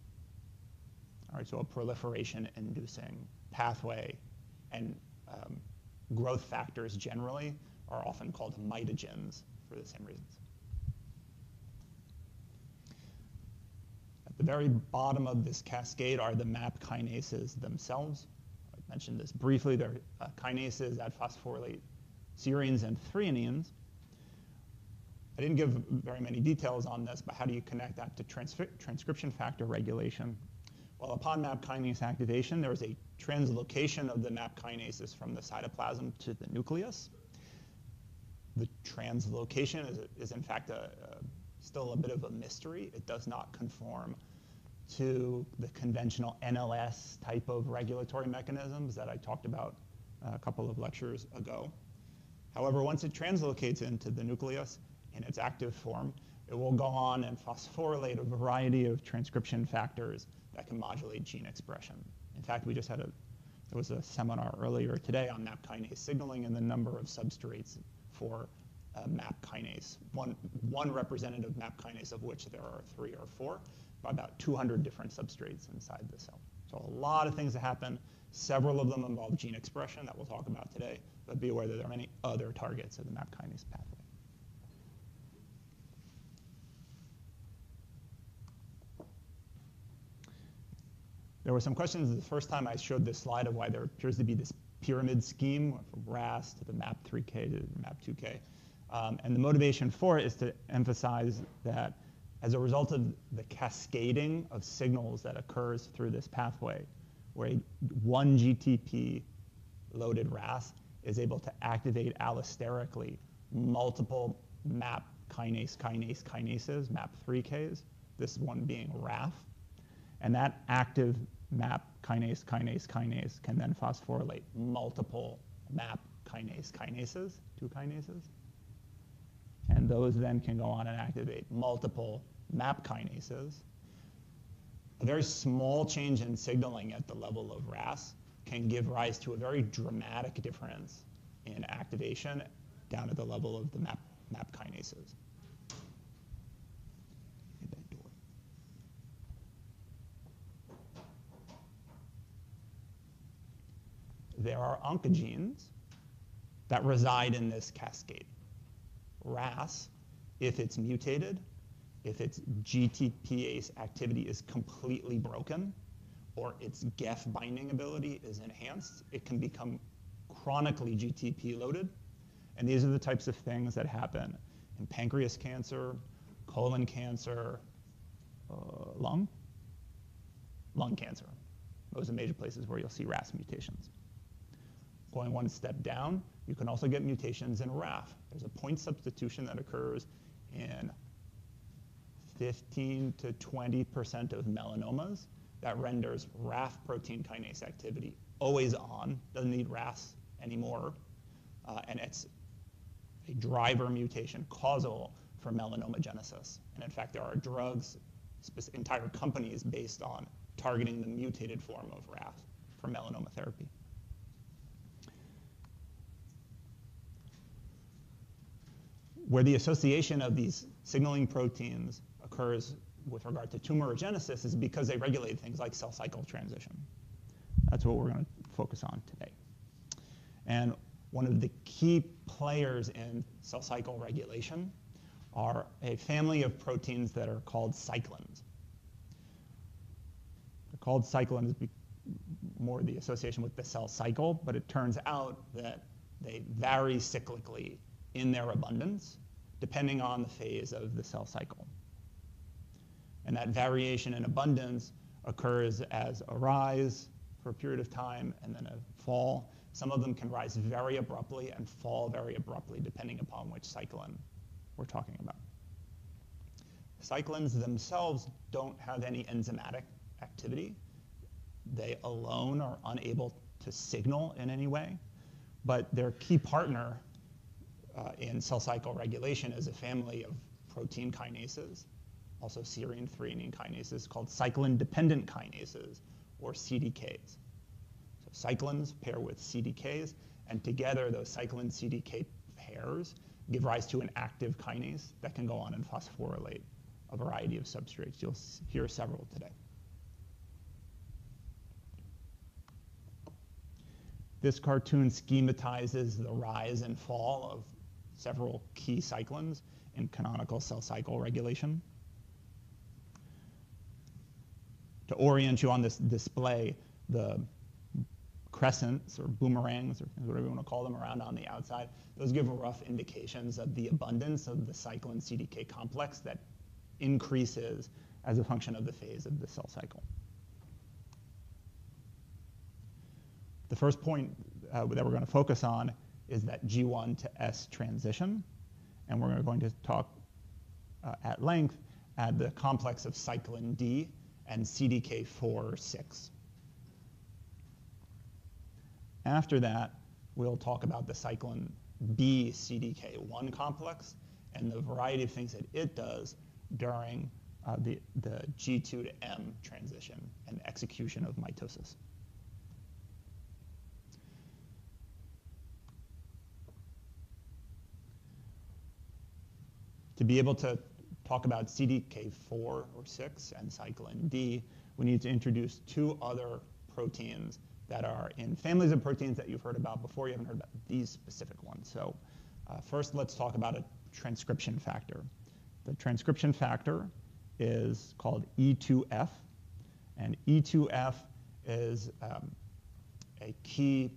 All right, so a proliferation-inducing pathway and um, growth factors generally are often called mitogens for the same reasons. The very bottom of this cascade are the MAP kinases themselves. I mentioned this briefly. They're uh, kinases that phosphorylate serines and threonines. I didn't give very many details on this, but how do you connect that to transcription factor regulation? Well, upon MAP kinase activation, there is a translocation of the MAP kinases from the cytoplasm to the nucleus. The translocation is, is in fact a, a, still a bit of a mystery. It does not conform to the conventional NLS type of regulatory mechanisms that I talked about a couple of lectures ago. However, once it translocates into the nucleus in its active form, it will go on and phosphorylate a variety of transcription factors that can modulate gene expression. In fact, we just had a, there was a seminar earlier today on MAP kinase signaling and the number of substrates for uh, Uh, MAP kinase, one, one representative MAP kinase of which there are three or four, about 200 different substrates inside the cell. So a lot of things that happen. Several of them involve gene expression that we'll talk about today, but be aware that there are many other targets of the MAP kinase pathway. There were some questions the first time I showed this slide of why there appears to be this pyramid scheme from RAS to the MAP3K to the MAP2K. Um, and the motivation for it is to emphasize that as a result of the cascading of signals that occurs through this pathway, where a, one GTP loaded RAS is able to activate allosterically multiple MAP kinase, kinase, kinases, MAP3Ks, this one being RAF. And that active MAP kinase, kinase, kinase can then phosphorylate multiple MAP kinase, kinases, two kinases. And those then can go on and activate multiple MAP kinases. A very small change in signaling at the level of RAS can give rise to a very dramatic difference in activation down at the level of the MAP, MAP kinases. There are oncogenes that reside in this cascade. RAS, if it's mutated, if its GTPase activity is completely broken, or its GEF binding ability is enhanced, it can become chronically GTP loaded. And these are the types of things that happen in pancreas cancer, colon cancer, uh, lung, lung cancer. Those are major places where you'll see RAS mutations. Going one step down, you can also get mutations in RAF. There's a point substitution that occurs in 15 to 20% of melanomas that renders RAF protein kinase activity always on, doesn't need RAS anymore, uh, and it's a driver mutation causal for melanoma genesis. And in fact, there are drugs, entire companies based on targeting the mutated form of RAF for melanoma therapy. Where the association of these signaling proteins occurs with regard to tumorigenesis is because they regulate things like cell cycle transition. That's what we're going to focus on today. And one of the key players in cell cycle regulation are a family of proteins that are called cyclins. They're called cyclins more the association with the cell cycle, but it turns out that they vary cyclically in their abundance, depending on the phase of the cell cycle. And that variation in abundance occurs as a rise for a period of time and then a fall. Some of them can rise very abruptly and fall very abruptly, depending upon which cyclin we're talking about. Cyclins themselves don't have any enzymatic activity. They alone are unable to signal in any way, but their key partner Uh, in cell cycle regulation is a family of protein kinases, also serine threonine kinases called cyclin-dependent kinases, or CDKs. So cyclins pair with CDKs, and together those cyclin-CDK pairs give rise to an active kinase that can go on and phosphorylate a variety of substrates. You'll hear several today. This cartoon schematizes the rise and fall of several key cyclins in canonical cell cycle regulation. To orient you on this display, the crescents or boomerangs or whatever you want to call them around on the outside, those give rough indications of the abundance of the cyclin CDK complex that increases as a function of the phase of the cell cycle. The first point uh, that we're going to focus on is that G1 to S transition. And we're going to talk uh, at length at the complex of cyclin D and CDK4-6. After that, we'll talk about the cyclin B CDK1 complex and the variety of things that it does during uh, the, the G2 to M transition and execution of mitosis. To be able to talk about CDK4 or 6 and cyclin D, we need to introduce two other proteins that are in families of proteins that you've heard about before. You haven't heard about these specific ones. So uh, first, let's talk about a transcription factor. The transcription factor is called E2F, and E2F is um, a key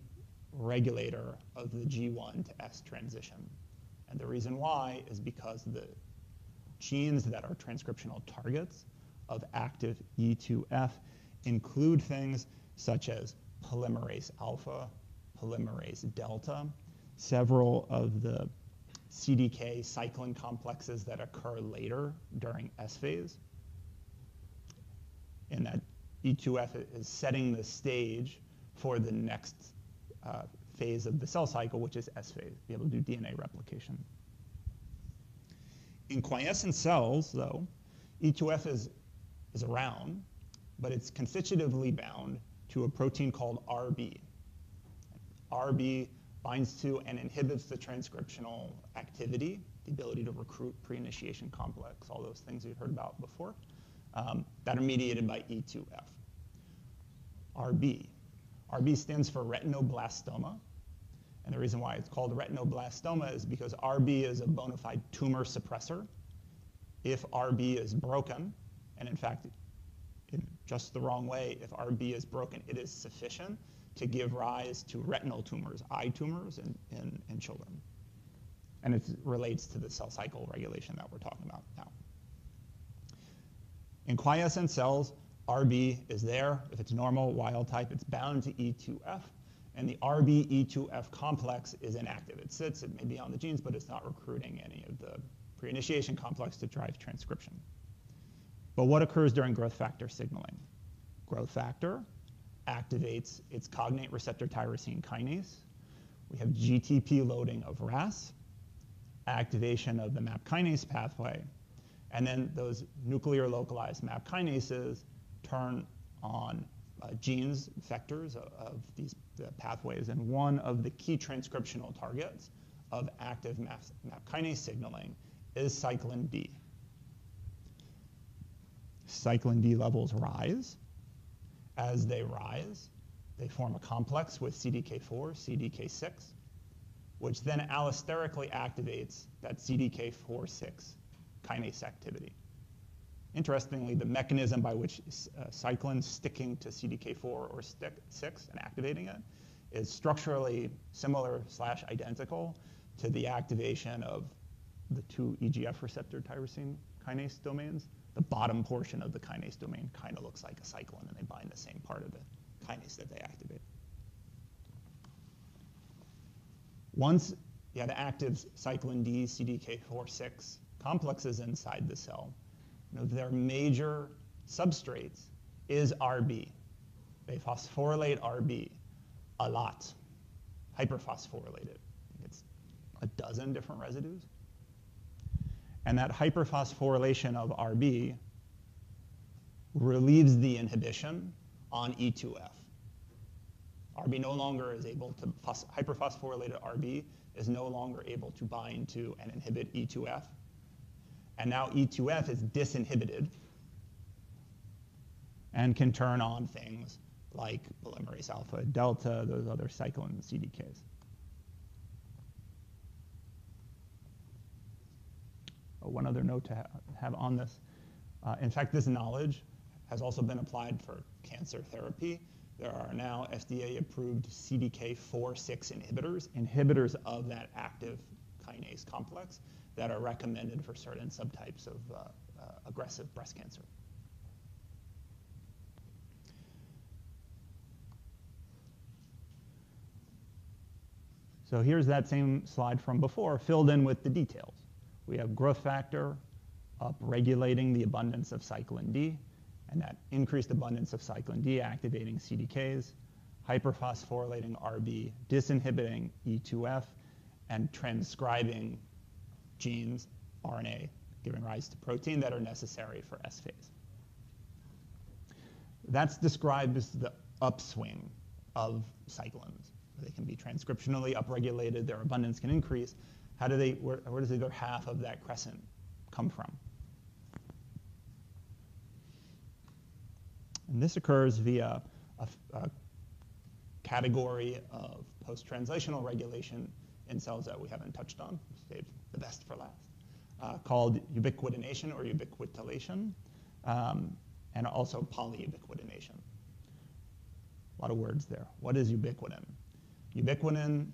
regulator of the G1 to S transition. And the reason why is because the genes that are transcriptional targets of active E2F include things such as polymerase alpha, polymerase delta, several of the CDK cyclin complexes that occur later during S phase. And that E2F is setting the stage for the next uh, phase of the cell cycle, which is S phase, be able to do DNA replication. In quiescent cells, though, E2F is, is around, but it's constitutively bound to a protein called RB. RB binds to and inhibits the transcriptional activity, the ability to recruit pre-initiation complex, all those things you've heard about before, um, that are mediated by E2F. RB. RB stands for retinoblastoma. And the reason why it's called retinoblastoma is because RB is a bona fide tumor suppressor. If RB is broken, and in fact, in just the wrong way, if RB is broken, it is sufficient to give rise to retinal tumors, eye tumors in, in, in children. And it relates to the cell cycle regulation that we're talking about now. In quiescent cells, RB is there. If it's normal, wild type, it's bound to E2F and the RBE2F complex is inactive. It sits, it may be on the genes, but it's not recruiting any of the pre-initiation complex to drive transcription. But what occurs during growth factor signaling? Growth factor activates its cognate receptor tyrosine kinase. We have GTP loading of RAS, activation of the MAP kinase pathway, and then those nuclear localized MAP kinases turn on uh, genes, vectors of, of these pathways. And one of the key transcriptional targets of active MAP, MAP kinase signaling is cyclin D. Cyclin D levels rise. As they rise, they form a complex with CDK4, CDK6, which then allosterically activates that CDK4-6 kinase activity. Interestingly, the mechanism by which uh, cyclin sticking to CDK4 or 6 and activating it is structurally similar slash identical to the activation of the two EGF receptor tyrosine kinase domains. The bottom portion of the kinase domain kind of looks like a cyclin, and they bind the same part of the kinase that they activate. Once you have active cyclin D, CDK4-6 complexes inside the cell, their major substrates is RB. They phosphorylate RB a lot, hyperphosphorylated. It's a dozen different residues. And that hyperphosphorylation of RB relieves the inhibition on E2F. RB no longer is able to, hyperphosphorylated RB is no longer able to bind to and inhibit E2F. And now E2F is disinhibited and can turn on things like polymerase alpha, delta, those other cyclin CDKs. Oh, one other note to ha have on this. Uh, in fact, this knowledge has also been applied for cancer therapy. There are now FDA-approved CDK4-6 inhibitors, inhibitors of that active kinase complex that are recommended for certain subtypes of uh, uh, aggressive breast cancer. So here's that same slide from before, filled in with the details. We have growth factor upregulating the abundance of cyclin D, and that increased abundance of cyclin D activating CDKs, hyperphosphorylating RB, disinhibiting E2F, and transcribing genes RNA, giving rise to protein that are necessary for S phase. That's described as the upswing of cyclins. They can be transcriptionally upregulated, their abundance can increase. How do they, where, where does the other half of that crescent come from? And this occurs via a, a category of post-translational regulation in cells that we haven't touched on, saved the best for last, uh, called ubiquitination or ubiquitination, um, and also polyubiquitination. A lot of words there. What is ubiquitin? Ubiquitin,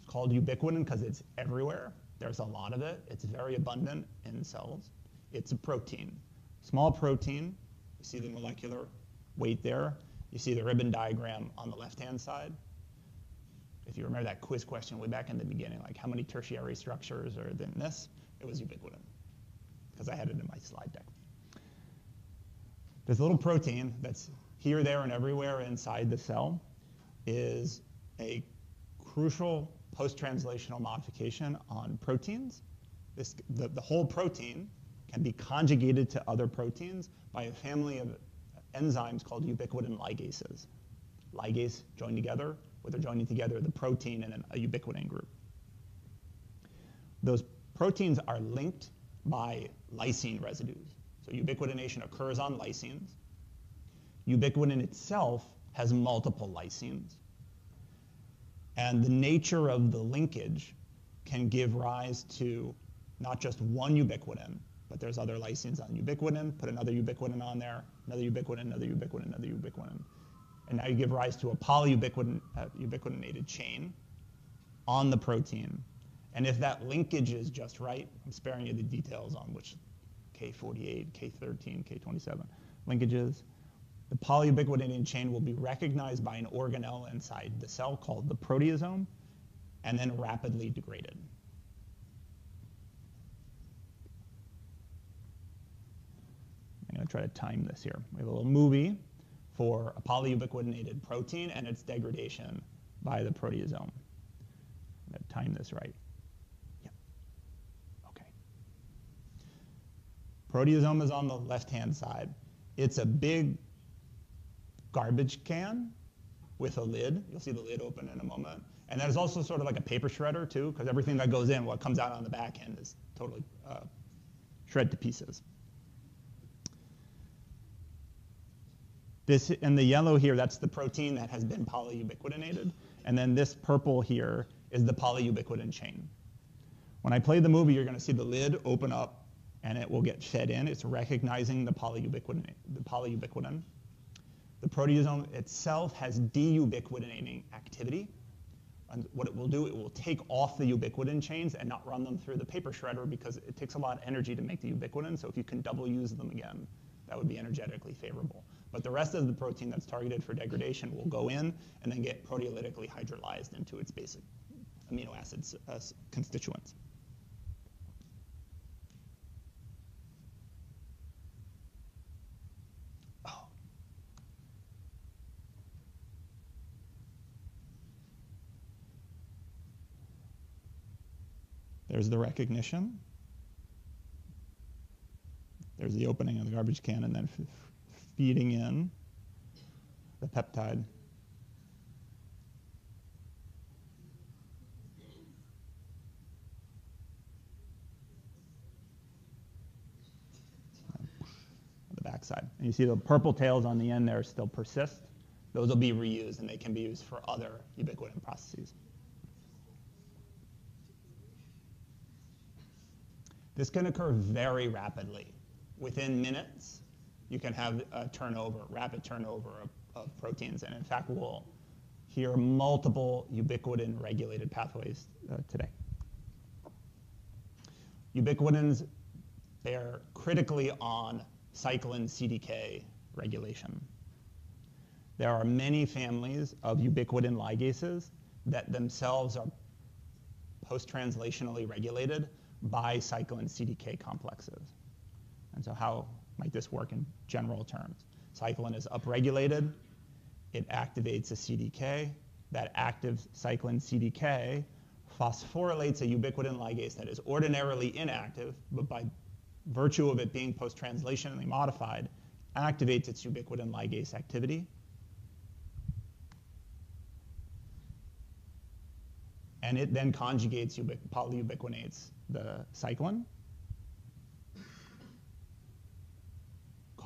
is called ubiquitin because it's everywhere. There's a lot of it. It's very abundant in cells. It's a protein, small protein. You see the molecular weight there. You see the ribbon diagram on the left-hand side. If you remember that quiz question way back in the beginning, like how many tertiary structures are in this, it was ubiquitin, because I had it in my slide deck. This little protein that's here, there, and everywhere inside the cell is a crucial post-translational modification on proteins. This, the, the whole protein can be conjugated to other proteins by a family of enzymes called ubiquitin ligases. Ligase join together, where they're joining together the protein and a ubiquitin group. Those proteins are linked by lysine residues. So ubiquitination occurs on lysines. Ubiquitin itself has multiple lysines. And the nature of the linkage can give rise to not just one ubiquitin, but there's other lysines on ubiquitin, put another ubiquitin on there, another ubiquitin, another ubiquitin, another ubiquitin. And now you give rise to a polyubiquitinated uh, chain on the protein. And if that linkage is just right, I'm sparing you the details on which K48, K13, K27 linkages, the polyubiquitinating chain will be recognized by an organelle inside the cell called the proteasome and then rapidly degraded. I'm going to try to time this here. We have a little movie for a polyubiquitinated protein and its degradation by the proteasome. I'm going to time this right. Yep. Okay. Proteasome is on the left-hand side. It's a big garbage can with a lid. You'll see the lid open in a moment. And that is also sort of like a paper shredder too, because everything that goes in, what comes out on the back end is totally uh, shred to pieces. This, in the yellow here, that's the protein that has been polyubiquitinated. And then this purple here is the polyubiquitin chain. When I play the movie, you're going to see the lid open up and it will get fed in. It's recognizing the polyubiquitin. The polyubiquitin. The proteasome itself has deubiquitinating activity. And what it will do, it will take off the ubiquitin chains and not run them through the paper shredder because it takes a lot of energy to make the ubiquitin. So if you can double use them again, that would be energetically favorable. But the rest of the protein that's targeted for degradation will go in and then get proteolytically hydrolyzed into its basic amino acids uh, constituents. Oh. There's the recognition. There's the opening of the garbage can and then feeding in the peptide. the backside. And you see the purple tails on the end there still persist. Those will be reused and they can be used for other ubiquitin processes. This can occur very rapidly. Within minutes, you can have a turnover, rapid turnover of, of proteins. And in fact, we'll hear multiple ubiquitin regulated pathways uh, today. Ubiquitins, they're critically on cyclin CDK regulation. There are many families of ubiquitin ligases that themselves are post-translationally regulated by cyclin CDK complexes. And so how might this work in general terms? Cyclin is upregulated. It activates a CDK. That active cyclin CDK phosphorylates a ubiquitin ligase that is ordinarily inactive, but by virtue of it being post-translationally modified, activates its ubiquitin ligase activity. And it then conjugates ubiqu polyubiquinates the cyclin,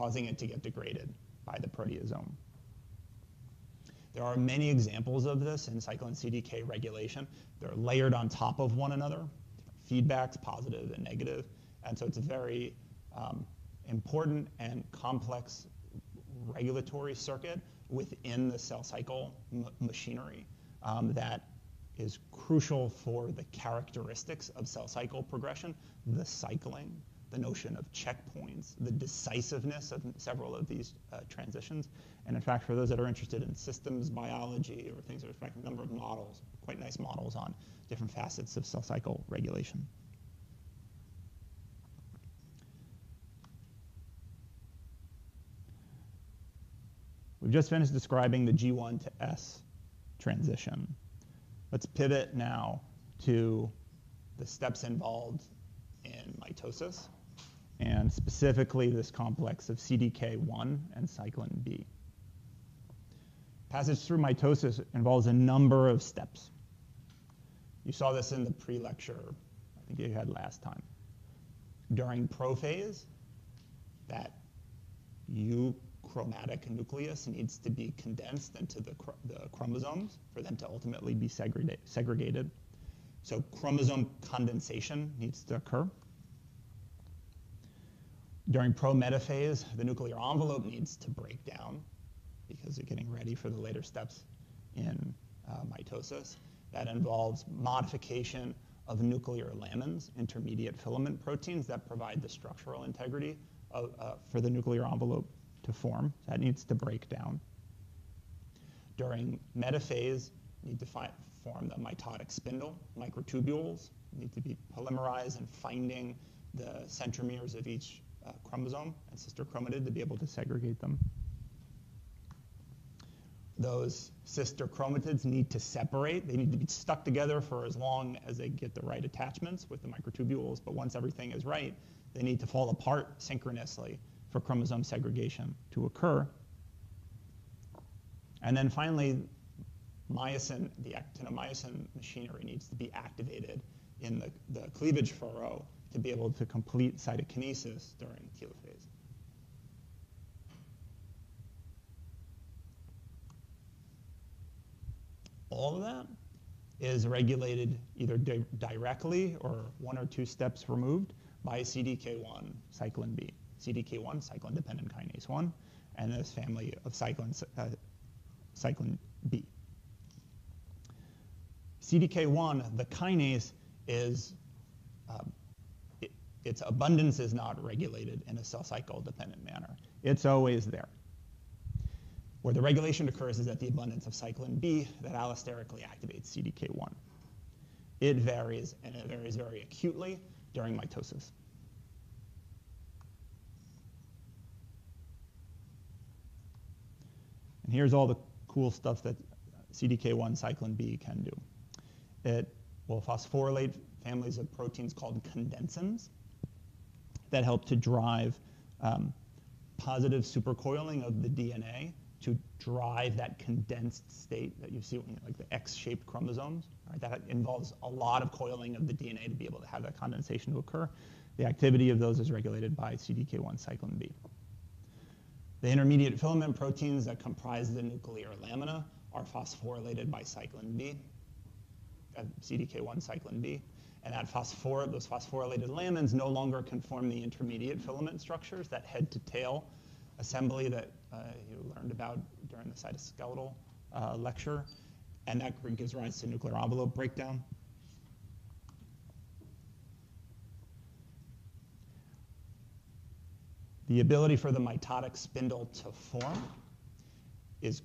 causing it to get degraded by the proteasome. There are many examples of this in cyclin CDK regulation. They're layered on top of one another, feedbacks, positive and negative. And so it's a very um, important and complex regulatory circuit within the cell cycle machinery um, that is crucial for the characteristics of cell cycle progression, the cycling, the notion of checkpoints, the decisiveness of several of these uh, transitions. And in fact, for those that are interested in systems biology or things that affect a number of models, quite nice models on different facets of cell cycle regulation. We've just finished describing the G1 to S transition. Let's pivot now to the steps involved in mitosis and specifically this complex of CDK1 and cyclin B. Passage through mitosis involves a number of steps. You saw this in the pre-lecture I think you had last time. During prophase, that euchromatic nucleus needs to be condensed into the, the chromosomes for them to ultimately be segregated. So chromosome condensation needs to occur. During prometaphase, the nuclear envelope needs to break down because they're getting ready for the later steps in uh, mitosis. That involves modification of nuclear lamins, intermediate filament proteins that provide the structural integrity of, uh, for the nuclear envelope to form. That needs to break down. During metaphase, you need to fi- form the mitotic spindle. Microtubules need to be polymerized and finding the centromeres of each uh, chromosome and sister chromatid to be able to segregate them. Those sister chromatids need to separate. They need to be stuck together for as long as they get the right attachments with the microtubules, but once everything is right, they need to fall apart synchronously for chromosome segregation to occur. And then finally, myosin, the actinomyosin machinery needs to be activated in the, the cleavage furrow to be able to complete cytokinesis during telophase. All of that is regulated either di directly or one or two steps removed by CDK1, cyclin B. CDK1, cyclin-dependent kinase 1, and this family of cyclin, uh, cyclin B. CDK1, the kinase, is uh, its abundance is not regulated in a cell cycle dependent manner. It's always there. Where the regulation occurs is at the abundance of cyclin B that allosterically activates CDK1. It varies, and it varies very acutely during mitosis. And here's all the cool stuff that CDK1 cyclin B can do. It will phosphorylate families of proteins called condensins that help to drive um, positive supercoiling of the DNA to drive that condensed state that you see, like the X-shaped chromosomes. Right? That involves a lot of coiling of the DNA to be able to have that condensation to occur. The activity of those is regulated by CDK1 cyclin B. The intermediate filament proteins that comprise the nuclear lamina are phosphorylated by cyclin B, uh, CDK1 cyclin B and that phosphor those phosphorylated lamins no longer conform the intermediate filament structures, that head to tail assembly that uh, you learned about during the cytoskeletal uh, lecture, and that gives rise to nuclear envelope breakdown. The ability for the mitotic spindle to form is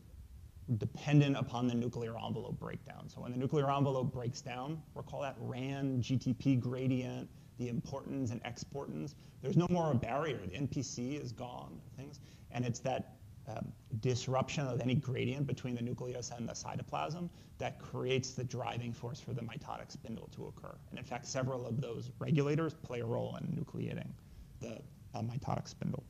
dependent upon the nuclear envelope breakdown. So when the nuclear envelope breaks down, recall that RAN GTP gradient, the importins and exportins. There's no more a barrier. The NPC is gone, things. And it's that um, disruption of any gradient between the nucleus and the cytoplasm that creates the driving force for the mitotic spindle to occur. And in fact, several of those regulators play a role in nucleating the uh, mitotic spindle.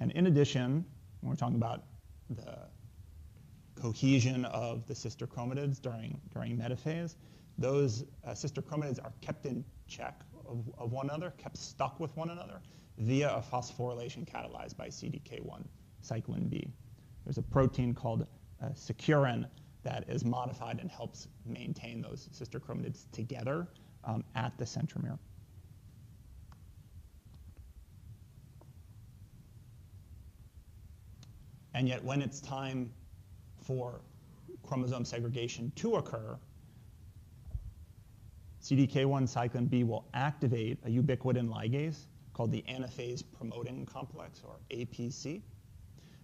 And in addition, when we're talking about the cohesion of the sister chromatids during, during metaphase, those uh, sister chromatids are kept in check of, of, one another, kept stuck with one another via a phosphorylation catalyzed by CDK1 cyclin B. There's a protein called uh, securin that is modified and helps maintain those sister chromatids together um, at the centromere. And yet when it's time for chromosome segregation to occur, CDK1 cyclin B will activate a ubiquitin ligase called the anaphase promoting complex, or APC,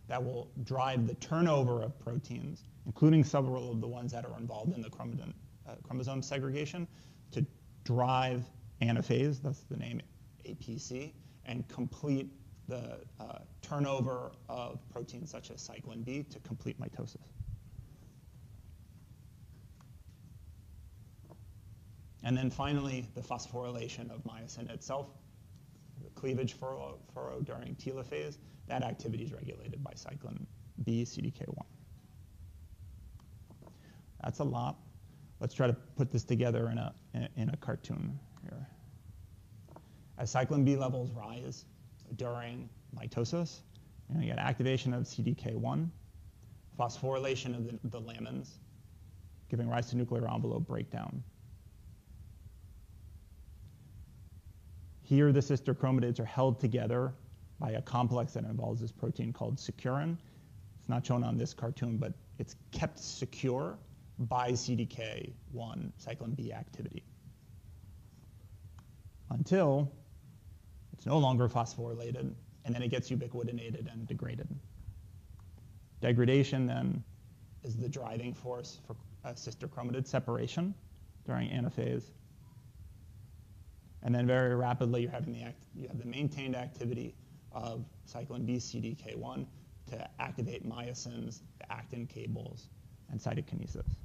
that will drive the turnover of proteins, including several of the ones that are involved in the chromosome, uh, chromosome segregation, to drive anaphase, that's the name APC, and complete the uh, turnover of proteins such as cyclin B to complete mitosis. And then finally, the phosphorylation of myosin itself, the cleavage furrow, furrow during telophase, that activity is regulated by cyclin B CDK1. That's a lot. Let's try to put this together in a, in a cartoon here. As cyclin B levels rise during mitosis, you get activation of CDK1, phosphorylation of the, the lamins, giving rise to nuclear envelope breakdown. Here, the sister chromatids are held together by a complex that involves this protein called securin. It's not shown on this cartoon, but it's kept secure by CDK1 cyclin B activity until it's no longer phosphorylated, and then it gets ubiquitinated and degraded. Degradation then is the driving force for sister chromatid separation during anaphase and then very rapidly, you're having the act, you have the maintained activity of cyclin B CDK1 to activate myosins, the actin cables, and cytokinesis.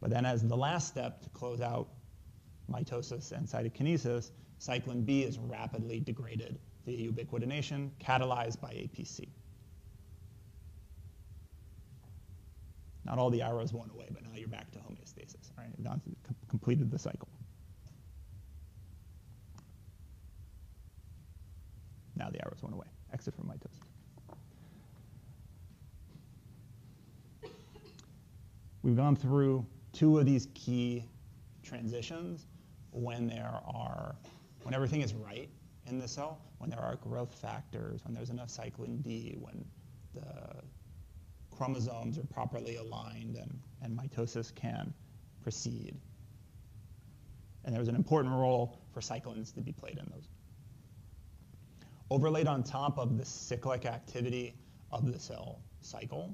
But then as the last step to close out mitosis and cytokinesis, cyclin B is rapidly degraded via ubiquitination, catalyzed by APC. Not all the arrows went away, but now you're back to homeostasis. Right, now completed the cycle. Now the arrows went away. Exit from mitosis. We've gone through two of these key transitions when there are, when everything is right in the cell, when there are growth factors, when there's enough cyclin D, when the chromosomes are properly aligned and, and mitosis can proceed. And there's an important role for cyclins to be played in those. Overlaid on top of the cyclic activity of the cell cycle,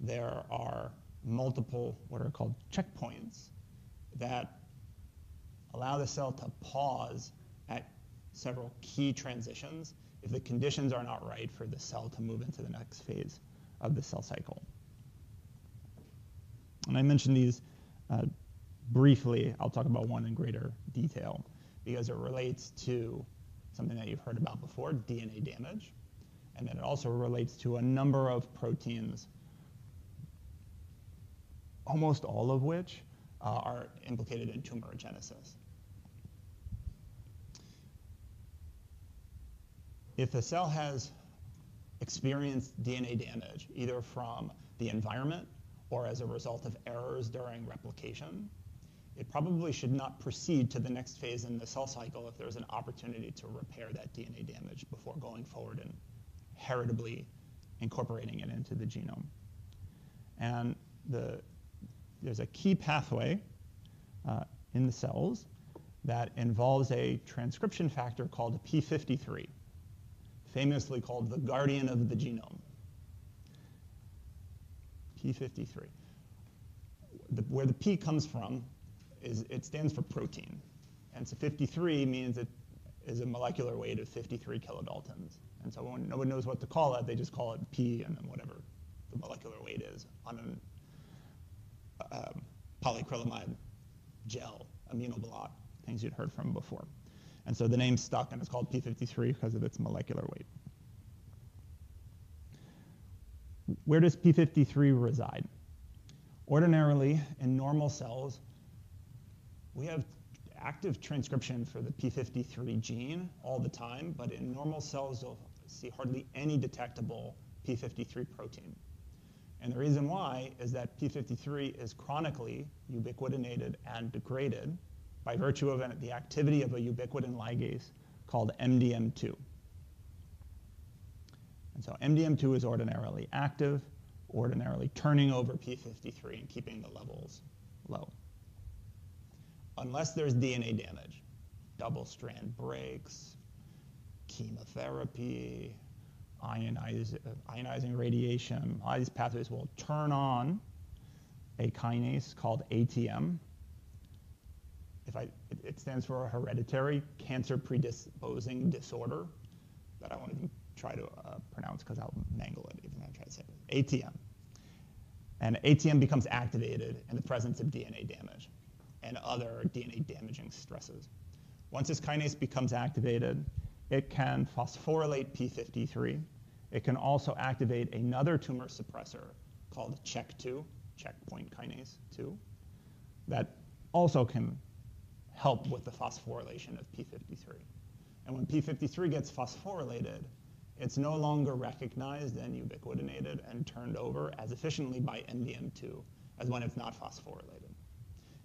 there are multiple what are called checkpoints that allow the cell to pause at several key transitions if the conditions are not right for the cell to move into the next phase of the cell cycle. And I mentioned these uh, briefly. I'll talk about one in greater detail because it relates to something that you've heard about before, DNA damage. And then it also relates to a number of proteins, almost all of which uh, are implicated in tumorigenesis. If a cell has experienced DNA damage, either from the environment or as a result of errors during replication, it probably should not proceed to the next phase in the cell cycle if there's an opportunity to repair that DNA damage before going forward and heritably incorporating it into the genome. And the, there's a key pathway uh, in the cells that involves a transcription factor called P53, famously called the guardian of the genome. P53. The, where the P comes from is it stands for protein. And so 53 means it is a molecular weight of 53 kilodaltons. And so when no one knows what to call it, they just call it P and then whatever the molecular weight is on a um, polyacrylamide gel immunoblot, things you'd heard from before. And so the name stuck and it's called P53 because of its molecular weight. Where does P53 reside? Ordinarily, in normal cells, we have active transcription for the P53 gene all the time, but in normal cells, you'll see hardly any detectable P53 protein. And the reason why is that P53 is chronically ubiquitinated and degraded by virtue of the activity of a ubiquitin ligase called MDM2. And so MDM2 is ordinarily active, ordinarily turning over P53 and keeping the levels low. Unless there's DNA damage, double strand breaks, chemotherapy, ionize, ionizing radiation, all these pathways will turn on a kinase called ATM. If I, it, stands for a hereditary cancer predisposing disorder that I won't even try to uh, pronounce because I'll mangle it even though I try to say it. ATM. And ATM becomes activated in the presence of DNA damage and other DNA damaging stresses. Once this kinase becomes activated, it can phosphorylate P53. It can also activate another tumor suppressor called CHEK2, checkpoint kinase 2, that also can help with the phosphorylation of P53. And when P53 gets phosphorylated, it's no longer recognized and ubiquitinated and turned over as efficiently by MDM2 as when it's not phosphorylated.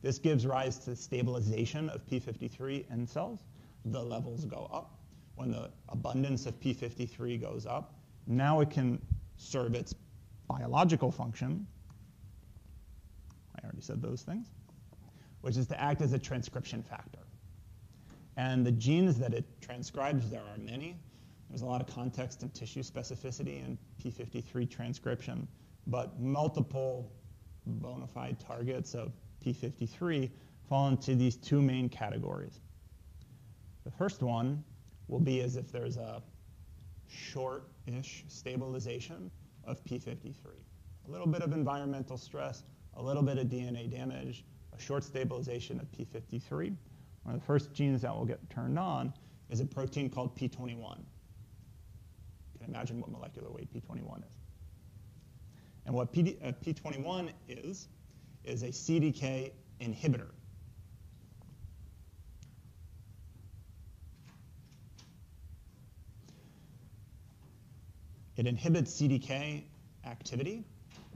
This gives rise to stabilization of P53 in cells. The levels go up. When the abundance of P53 goes up, now it can serve its biological function. I already said those things, which is to act as a transcription factor. And the genes that it transcribes, there are many. There's a lot of context and tissue specificity in P53 transcription, but multiple bona fide targets of P53 fall into these two main categories. The first one will be as if there's a short-ish stabilization of P53. A little bit of environmental stress, a little bit of DNA damage, short stabilization of P53. One of the first genes that will get turned on is a protein called P21. You can imagine what molecular weight P21 is. And what uh, P21 is, is a CDK inhibitor. It inhibits CDK activity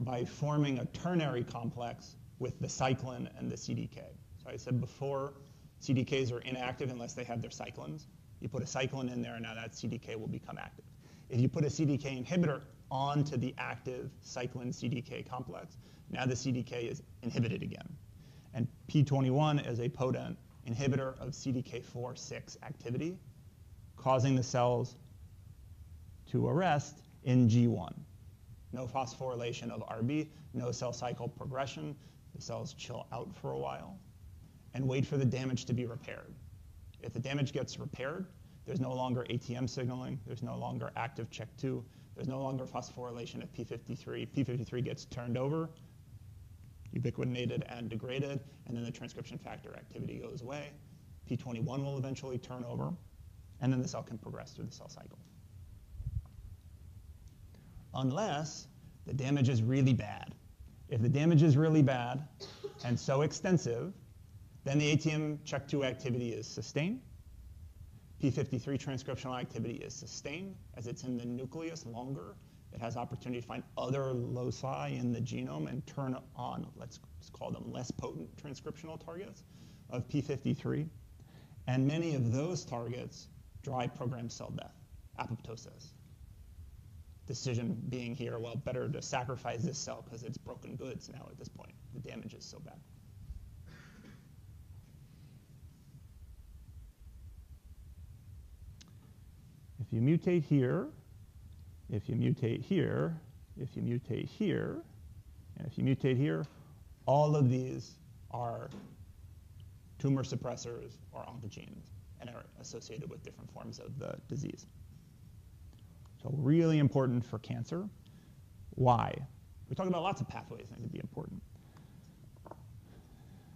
by forming a ternary complex with the cyclin and the CDK. So I said before, CDKs are inactive unless they have their cyclins. You put a cyclin in there, and now that CDK will become active. If you put a CDK inhibitor onto the active cyclin CDK complex, now the CDK is inhibited again. And P21 is a potent inhibitor of CDK4-6 activity, causing the cells to arrest in G1. No phosphorylation of RB, no cell cycle progression. The cells chill out for a while and wait for the damage to be repaired. If the damage gets repaired, there's no longer ATM signaling, there's no longer active check 2, there's no longer phosphorylation of P53. P53 gets turned over, ubiquitinated and degraded, and then the transcription factor activity goes away. P21 will eventually turn over, and then the cell can progress through the cell cycle. Unless the damage is really bad. If the damage is really bad and so extensive, then the ATM check 2 activity is sustained. P53 transcriptional activity is sustained as it's in the nucleus longer it has opportunity to find other loci in the genome and turn on, let's call them less potent transcriptional targets of P53. And many of those targets drive programmed cell death, apoptosis. Decision being here, well, better to sacrifice this cell because it's broken goods now at this point. The damage is so bad. If you mutate here, if you mutate here, if you mutate here, and if you mutate here, all of these are tumor suppressors or oncogenes. and are associated with different forms of the disease. So really important for cancer. Why? We talk about lots of pathways that could be important.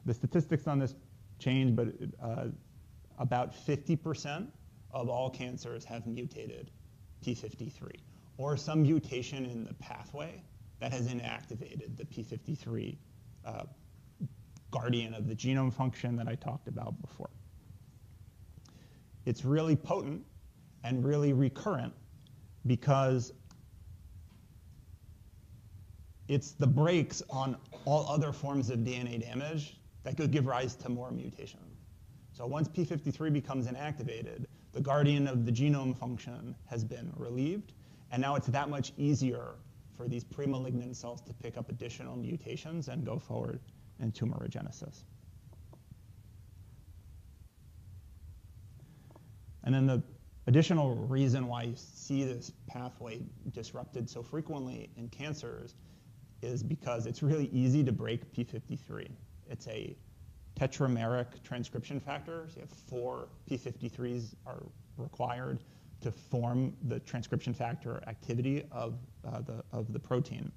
The statistics on this change, but uh, about 50% of all cancers have mutated P53, or some mutation in the pathway that has inactivated the P53 uh, guardian of the genome function that I talked about before. It's really potent and really recurrent because it's the brakes on all other forms of DNA damage that could give rise to more mutation. So once P53 becomes inactivated, the guardian of the genome function has been relieved, and now it's that much easier for these premalignant cells to pick up additional mutations and go forward in tumorigenesis. And then the additional reason why you see this pathway disrupted so frequently in cancers is because it's really easy to break P53. It's a tetrameric transcription factor. So you have four P53s are required to form the transcription factor activity of, uh, the, of the protein.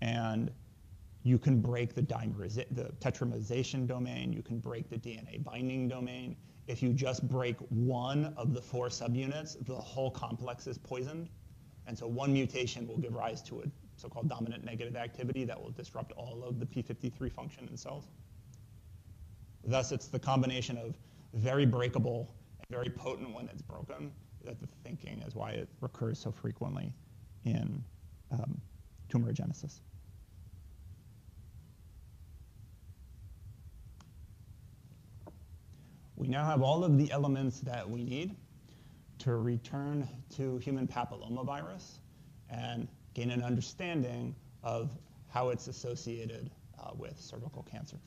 And you can break the, the tetramerization domain, you can break the DNA binding domain. If you just break one of the four subunits, the whole complex is poisoned. And so one mutation will give rise to a so-called dominant negative activity that will disrupt all of the P53 function in cells. Thus, it's the combination of very breakable and very potent when it's broken that the thinking is why it recurs so frequently in um, tumorigenesis. We now have all of the elements that we need to return to human papillomavirus and gain an understanding of how it's associated uh, with cervical cancer.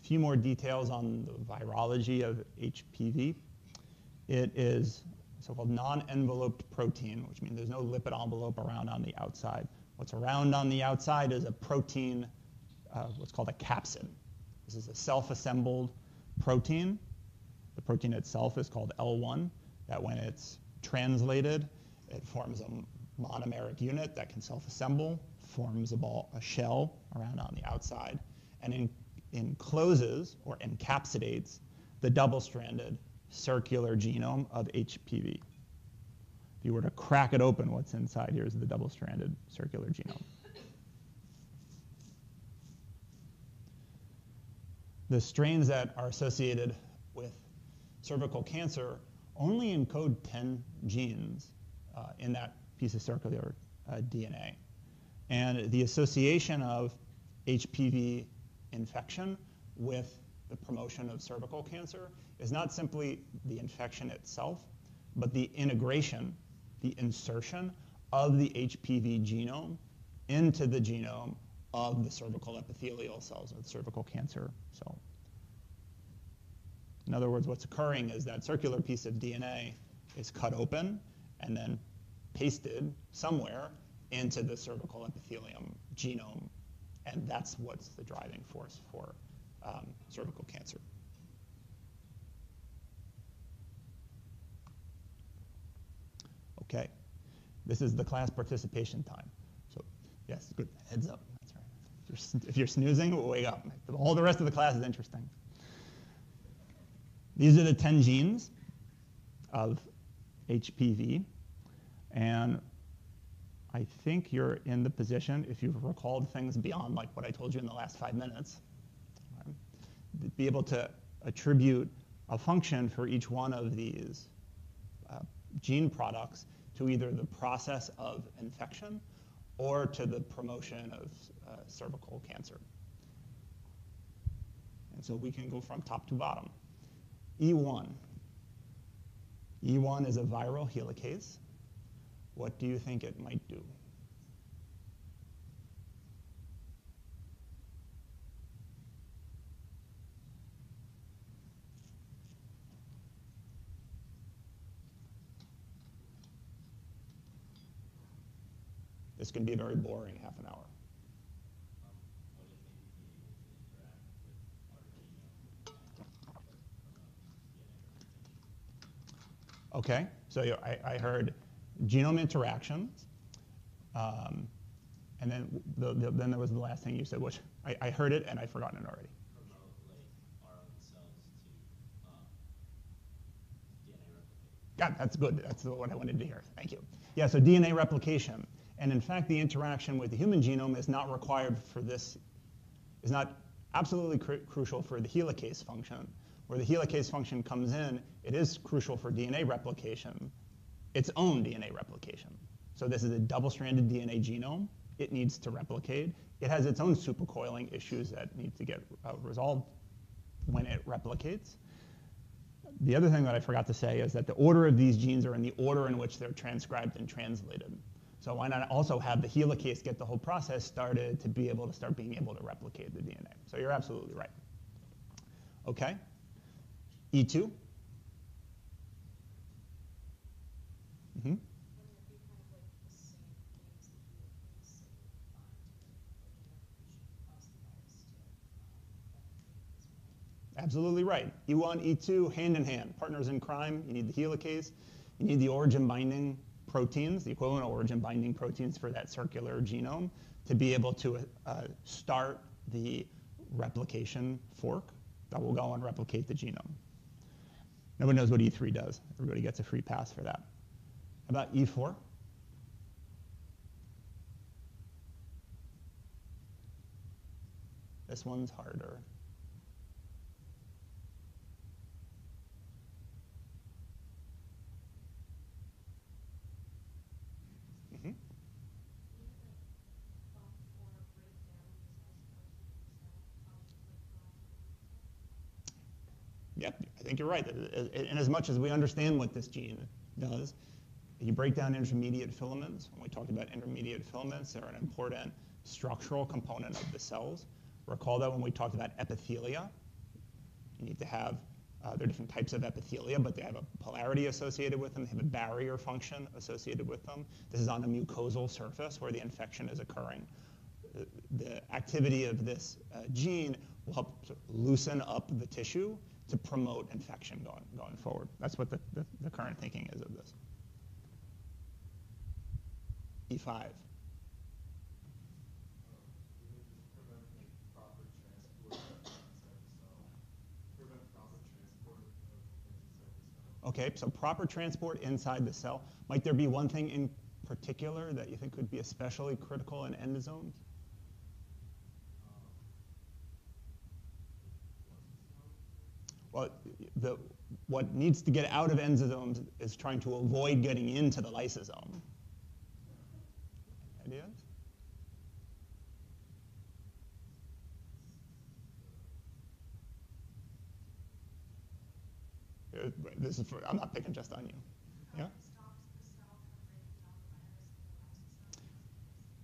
A few more details on the virology of HPV. It is so-called non-enveloped protein, which means there's no lipid envelope around on the outside. What's around on the outside is a protein, uh, what's called a capsid. This is a self-assembled protein the protein itself is called L1, that when it's translated, it forms a monomeric unit that can self-assemble, forms a, ball, a shell around on the outside, and in, encloses or encapsulates the double-stranded circular genome of HPV. If you were to crack it open, what's inside here is the double-stranded circular genome. The strains that are associated with cervical cancer only encode 10 genes uh, in that piece of circular uh, DNA. And the association of HPV infection with the promotion of cervical cancer is not simply the infection itself, but the integration, the insertion of the HPV genome into the genome of the cervical epithelial cells or the cervical cancer cell. In other words, what's occurring is that circular piece of DNA is cut open and then pasted somewhere into the cervical epithelium genome, and that's what's the driving force for um, cervical cancer. Okay, this is the class participation time. So yes, good, heads up, that's right. If you're, if you're snoozing, wake up. All the rest of the class is interesting. These are the 10 genes of HPV. And I think you're in the position, if you've recalled things beyond like what I told you in the last five minutes, right, be able to attribute a function for each one of these uh, gene products to either the process of infection or to the promotion of uh, cervical cancer. And so we can go from top to bottom. E1. E1 is a viral helicase. What do you think it might do? It's going to be a very boring half an hour. Okay, so I, I heard genome interactions, um, and then the, the, then there was the last thing you said, which I, I heard it and I've forgotten it already. God, that's good. That's what I wanted to hear. Thank you. Yeah, so DNA replication. And in fact, the interaction with the human genome is not required for this, is not absolutely cru- crucial for the helicase function. Where the helicase function comes in, it is crucial for DNA replication, its own DNA replication. So this is a double-stranded DNA genome. It needs to replicate. It has its own supercoiling issues that need to get uh, resolved when it replicates. The other thing that I forgot to say is that the order of these genes are in the order in which they're transcribed and translated. So why not also have the helicase get the whole process started to be able to start being able to replicate the DNA? So you're absolutely right. Okay. E E2. Mm-hmm. Absolutely right. E E1, E2, hand in hand. Partners in crime. You need the helicase. You need the origin binding proteins, the equivalent origin binding proteins for that circular genome to be able to uh, start the replication fork that will go and replicate the genome. Nobody knows what E3 does. Everybody gets a free pass for that. How about E E4? This one's harder. Mhm. Can you like bump or break down the cells first before you start? How would you like Yep, I think you're right. And as much as we understand what this gene does, you break down intermediate filaments. When we talked about intermediate filaments, they're an important structural component of the cells. Recall that when we talked about epithelia, you need to have, uh, there are different types of epithelia, but they have a polarity associated with them. They have a barrier function associated with them. This is on a mucosal surface where the infection is occurring. The- activity of this uh, gene will help loosen up the tissue to promote infection going, going forward. That's what the, the, the current thinking is of this. E E5. prevent like proper transport inside the cell. Prevent proper transport of things inside the cell. Okay, so proper transport inside the cell. Might there be one thing in particular that you think could be especially critical in endosomes? Well, the, what needs to get out of endosomes is trying to avoid getting into the lysosome. Ideas? Uh, This is for, I'm not picking just on you. Yeah? stops the cell from breaking down the virus and the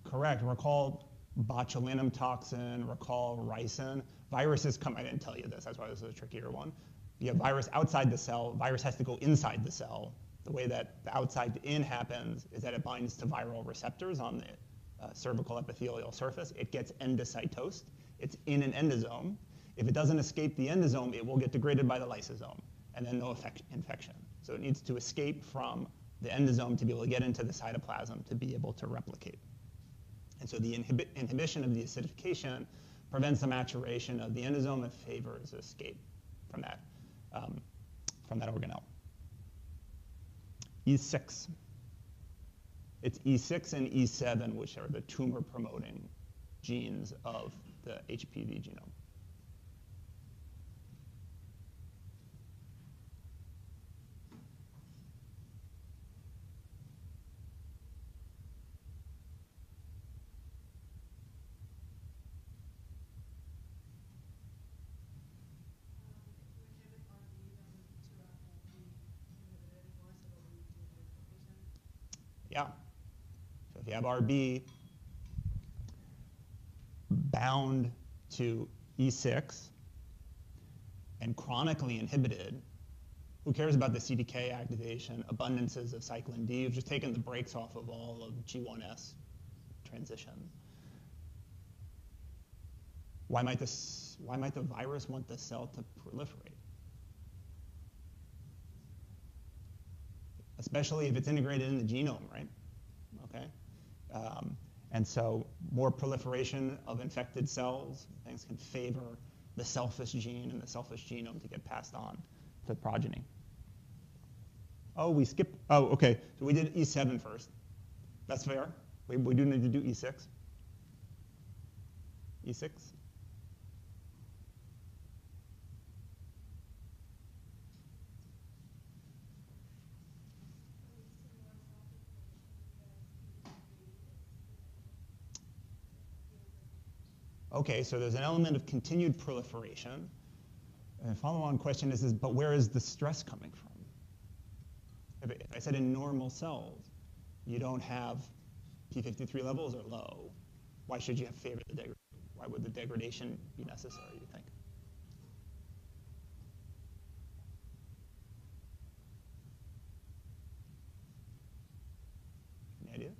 lysosomes? Correct. Recall botulinum toxin, recall ricin. Viruses come, I didn't tell you this, that's why this is a trickier one. You have virus outside the cell, virus has to go inside the cell. The way that the outside to in happens is that it binds to viral receptors on the uh, cervical epithelial surface. It gets endocytosed. It's in an endosome. If it doesn't escape the endosome, it will get degraded by the lysosome, and then no infection. So it needs to escape from the endosome to be able to get into the cytoplasm to be able to replicate. And so the inhibi- inhibition of the acidification prevents the maturation of the endosome and favors escape from that, um, from that organelle. E6. It's E6 and E7, which are the tumor promoting genes of the HPV genome. Yeah. So if you have RB bound to E6 and chronically inhibited, who cares about the CDK activation, abundances of cyclin D? You've just taken the brakes off of all of G1S transition. Why might, this, why might the virus want the cell to proliferate? especially if it's integrated in the genome, right? Um, and so more proliferation of infected cells, things can favor the selfish gene and the selfish genome to get passed on to progeny. Oh, we skipped, oh, okay, so we did E7 first. That's fair. We, we do need to do E E6. E6? Okay, so there's an element of continued proliferation. And the follow-on question is, is, but where is the stress coming from? If, I said in normal cells, you don't have p53 levels are low, why should you have favored the degradation? Why would the degradation be necessary, you think? Any idea?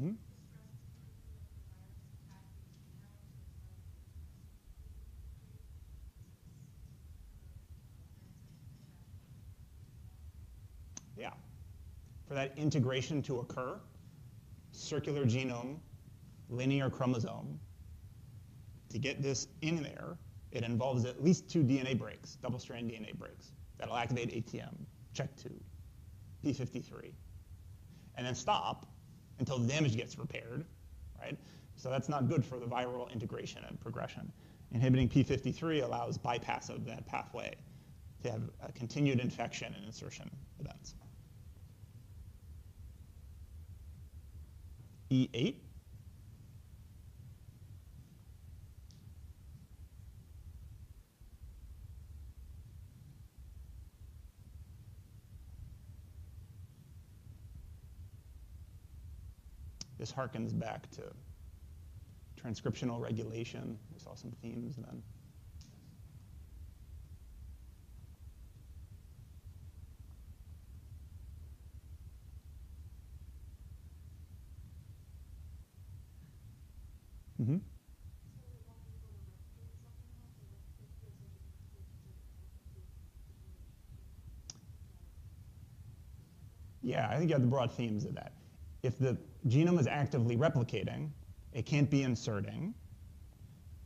Mm-hmm. Yeah. For that integration to occur, circular genome, linear chromosome, to get this in there, it involves at least two DNA breaks, double strand DNA breaks, that'll activate ATM, check two, P53, and then stop until the damage gets repaired, right? So that's not good for the viral integration and progression. Inhibiting P53 allows bypass of that pathway to have a continued infection and insertion events. E8. This harkens back to transcriptional regulation. We saw some themes then. Mm-hmm. Yeah, I think you have the broad themes of that. If the genome is actively replicating, it can't be inserting,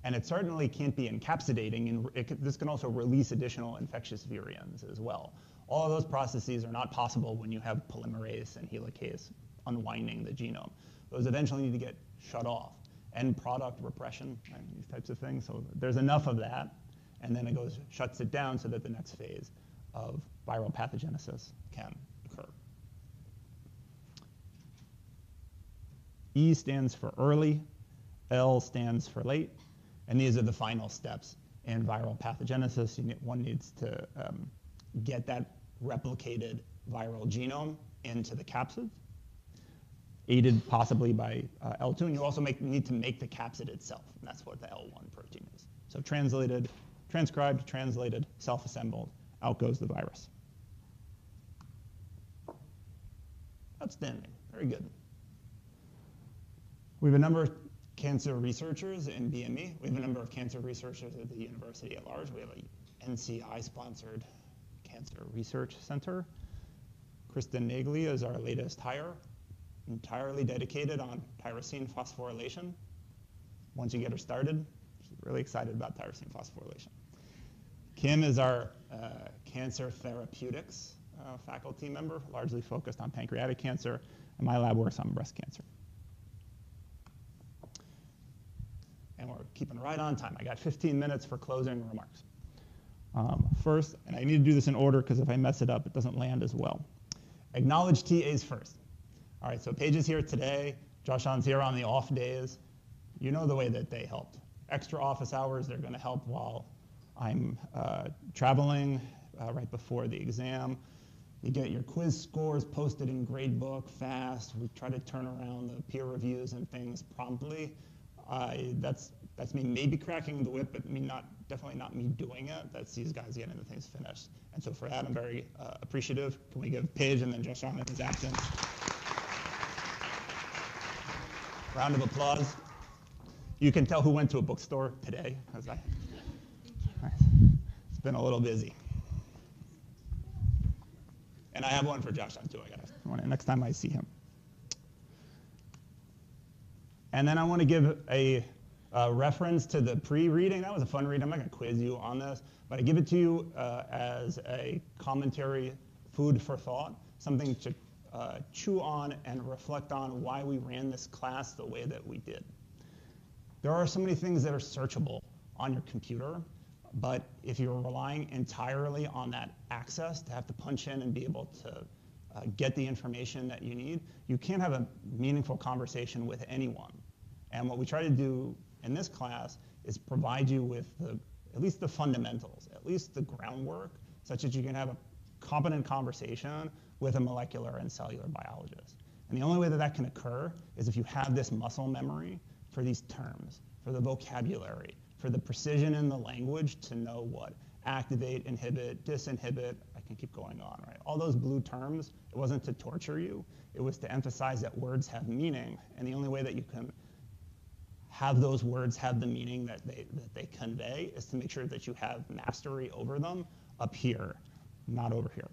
and it certainly can't be encapsulating, and it this can also release additional infectious virions as well. All of those processes are not possible when you have polymerase and helicase unwinding the genome. Those eventually need to get shut off. End product repression, right, these types of things. So there's enough of that, and then it goes, shuts it down so that the next phase of viral pathogenesis can occur. E stands for early, L stands for late, and these are the final steps in viral pathogenesis. Need, one needs to um, get that replicated viral genome into the capsid, aided possibly by uh, L2, and you also make, need to make the capsid itself, and that's what the L1 protein is. So translated, transcribed, translated, self-assembled, out goes the virus. Outstanding, very good. We have a number of cancer researchers in BME. We have a number of cancer researchers at the university at large. We have a NCI-sponsored cancer research center. Kristen Naglia is our latest hire, entirely dedicated on tyrosine phosphorylation. Once you get her started, she's really excited about tyrosine phosphorylation. Kim is our uh, cancer therapeutics uh, faculty member, largely focused on pancreatic cancer, and my lab works on breast cancer. And we're keeping right on time. I got 15 minutes for closing remarks. Um, first, and I need to do this in order because if I mess it up, it doesn't land as well. Acknowledge TAs first. All right, so Paige is here today. Josh On's here on the off days. You know the way that they helped. Extra office hours, they're going to help while I'm uh, traveling uh, right before the exam. You get your quiz scores posted in gradebook fast. We try to turn around the peer reviews and things promptly. Uh, that's, that's me maybe cracking the whip, but me not definitely not me doing it. That's these guys getting the things finished. And so for that, I'm very uh, appreciative. Can we give Paige and then Josh on his absence? Round of applause. You can tell who went to a bookstore today, as I. It's been a little busy. And I have one for Josh too. I got next time I see him. And then I want to give a, reference to the pre-reading. That was a fun read. I'm not going to quiz you on this, but I give it to you uh, as a commentary, food for thought, something to uh, chew on and reflect on why we ran this class the way that we did. There are so many things that are searchable on your computer, but if you're relying entirely on that access to have to punch in and be able to uh, get the information that you need, you can't have a meaningful conversation with anyone. And what we try to do in this class is provide you with the, at least the fundamentals, at least the groundwork, such that you can have a competent conversation with a molecular and cellular biologist. And the only way that that can occur is if you have this muscle memory for these terms, for the vocabulary, for the precision in the language to know what activate, inhibit, disinhibit, I can keep going on, right? All those blue terms, it wasn't to torture you, it was to emphasize that words have meaning, and the only way that you can have those words have the meaning that they, that they convey is to make sure that you have mastery over them up here, not over here.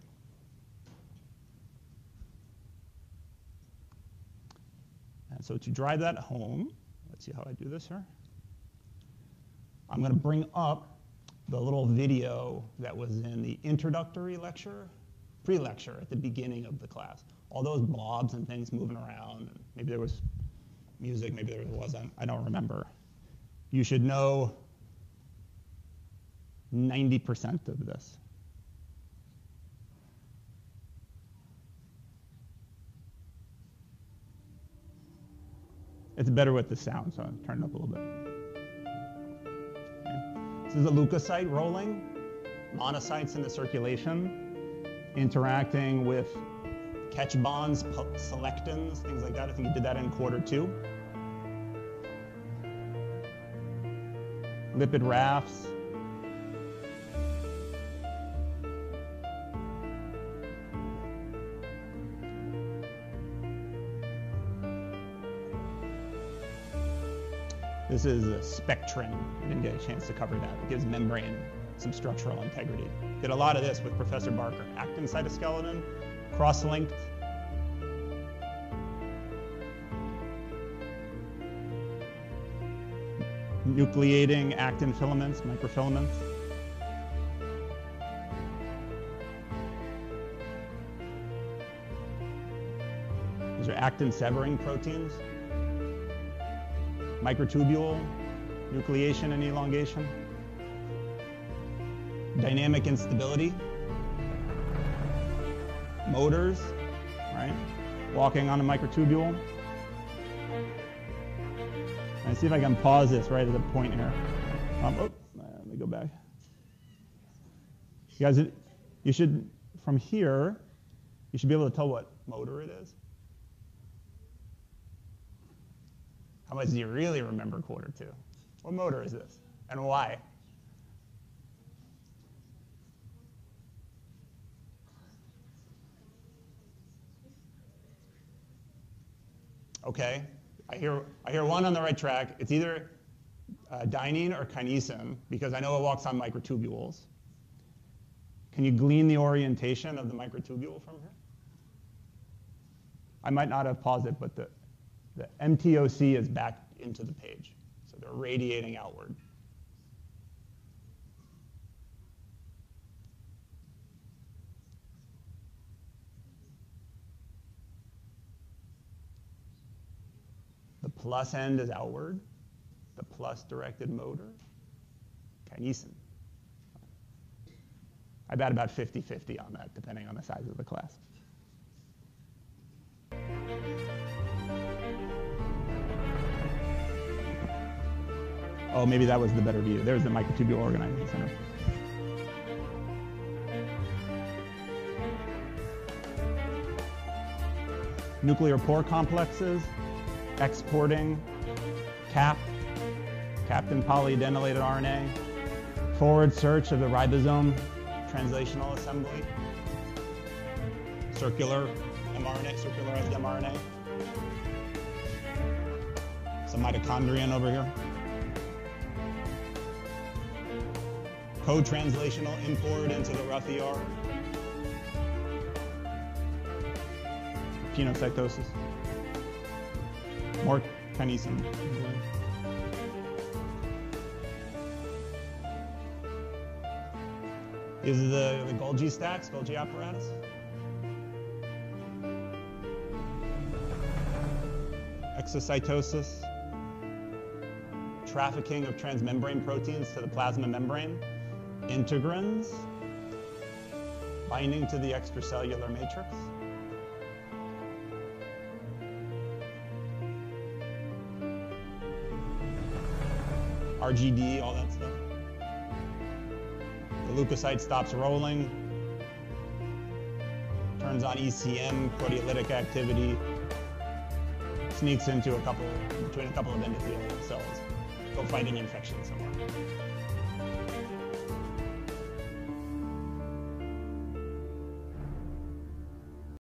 And so to drive that home, let's see how I do this here. I'm going to bring up the little video that was in the introductory lecture, pre-lecture at the beginning of the class. All those blobs and things moving around, maybe there was music, maybe there wasn't, I don't remember. You should know 90% of this. It's better with the sound, so I'll turn it up a little bit. Okay. This is a leukocyte rolling, monocytes in the circulation, interacting with catch bonds, selectins, things like that. I think you did that in quarter two. Lipid rafts. This is a spectrin. I didn't get a chance to cover that. It gives membrane some structural integrity. Did a lot of this with Professor Barker. Actin cytoskeleton, cross-linked. Nucleating actin filaments, microfilaments. These are actin severing proteins. Microtubule, nucleation and elongation. Dynamic instability, motors, right? Walking on a microtubule. And see if I can pause this right at the point here. Um, oh, let me go back. You guys, you should, from here, you should be able to tell what motor it is. How much do you really remember quarter two? What motor is this? And why? Okay, I hear, I hear one on the right track. It's either uh, dynein or kinesin, because I know it walks on microtubules. Can you glean the orientation of the microtubule from here? I might not have paused it, but the, the MTOC is back into the page. So they're radiating outward. Plus end is outward, the plus directed motor, kinesin. I bet about 50-50 on that, depending on the size of the class. Oh, maybe that was the better view. There's the microtubule organizing center. Nuclear pore complexes, exporting, CAP, capped and polyadenylated RNA, Forward search of the ribosome translational assembly. Circular mRNA, circularized mRNA. Some mitochondrion over here. Co-translational import into the rough ER. Penocytosis. More kinesin. These are the, the Golgi stacks, Golgi apparatus. Exocytosis. Trafficking of transmembrane proteins to the plasma membrane. Integrins. Binding to the extracellular matrix. RGD, all that stuff. The leukocyte stops rolling, turns on ECM, proteolytic activity, sneaks into a couple, between a couple of endothelial cells, go fighting infection somewhere.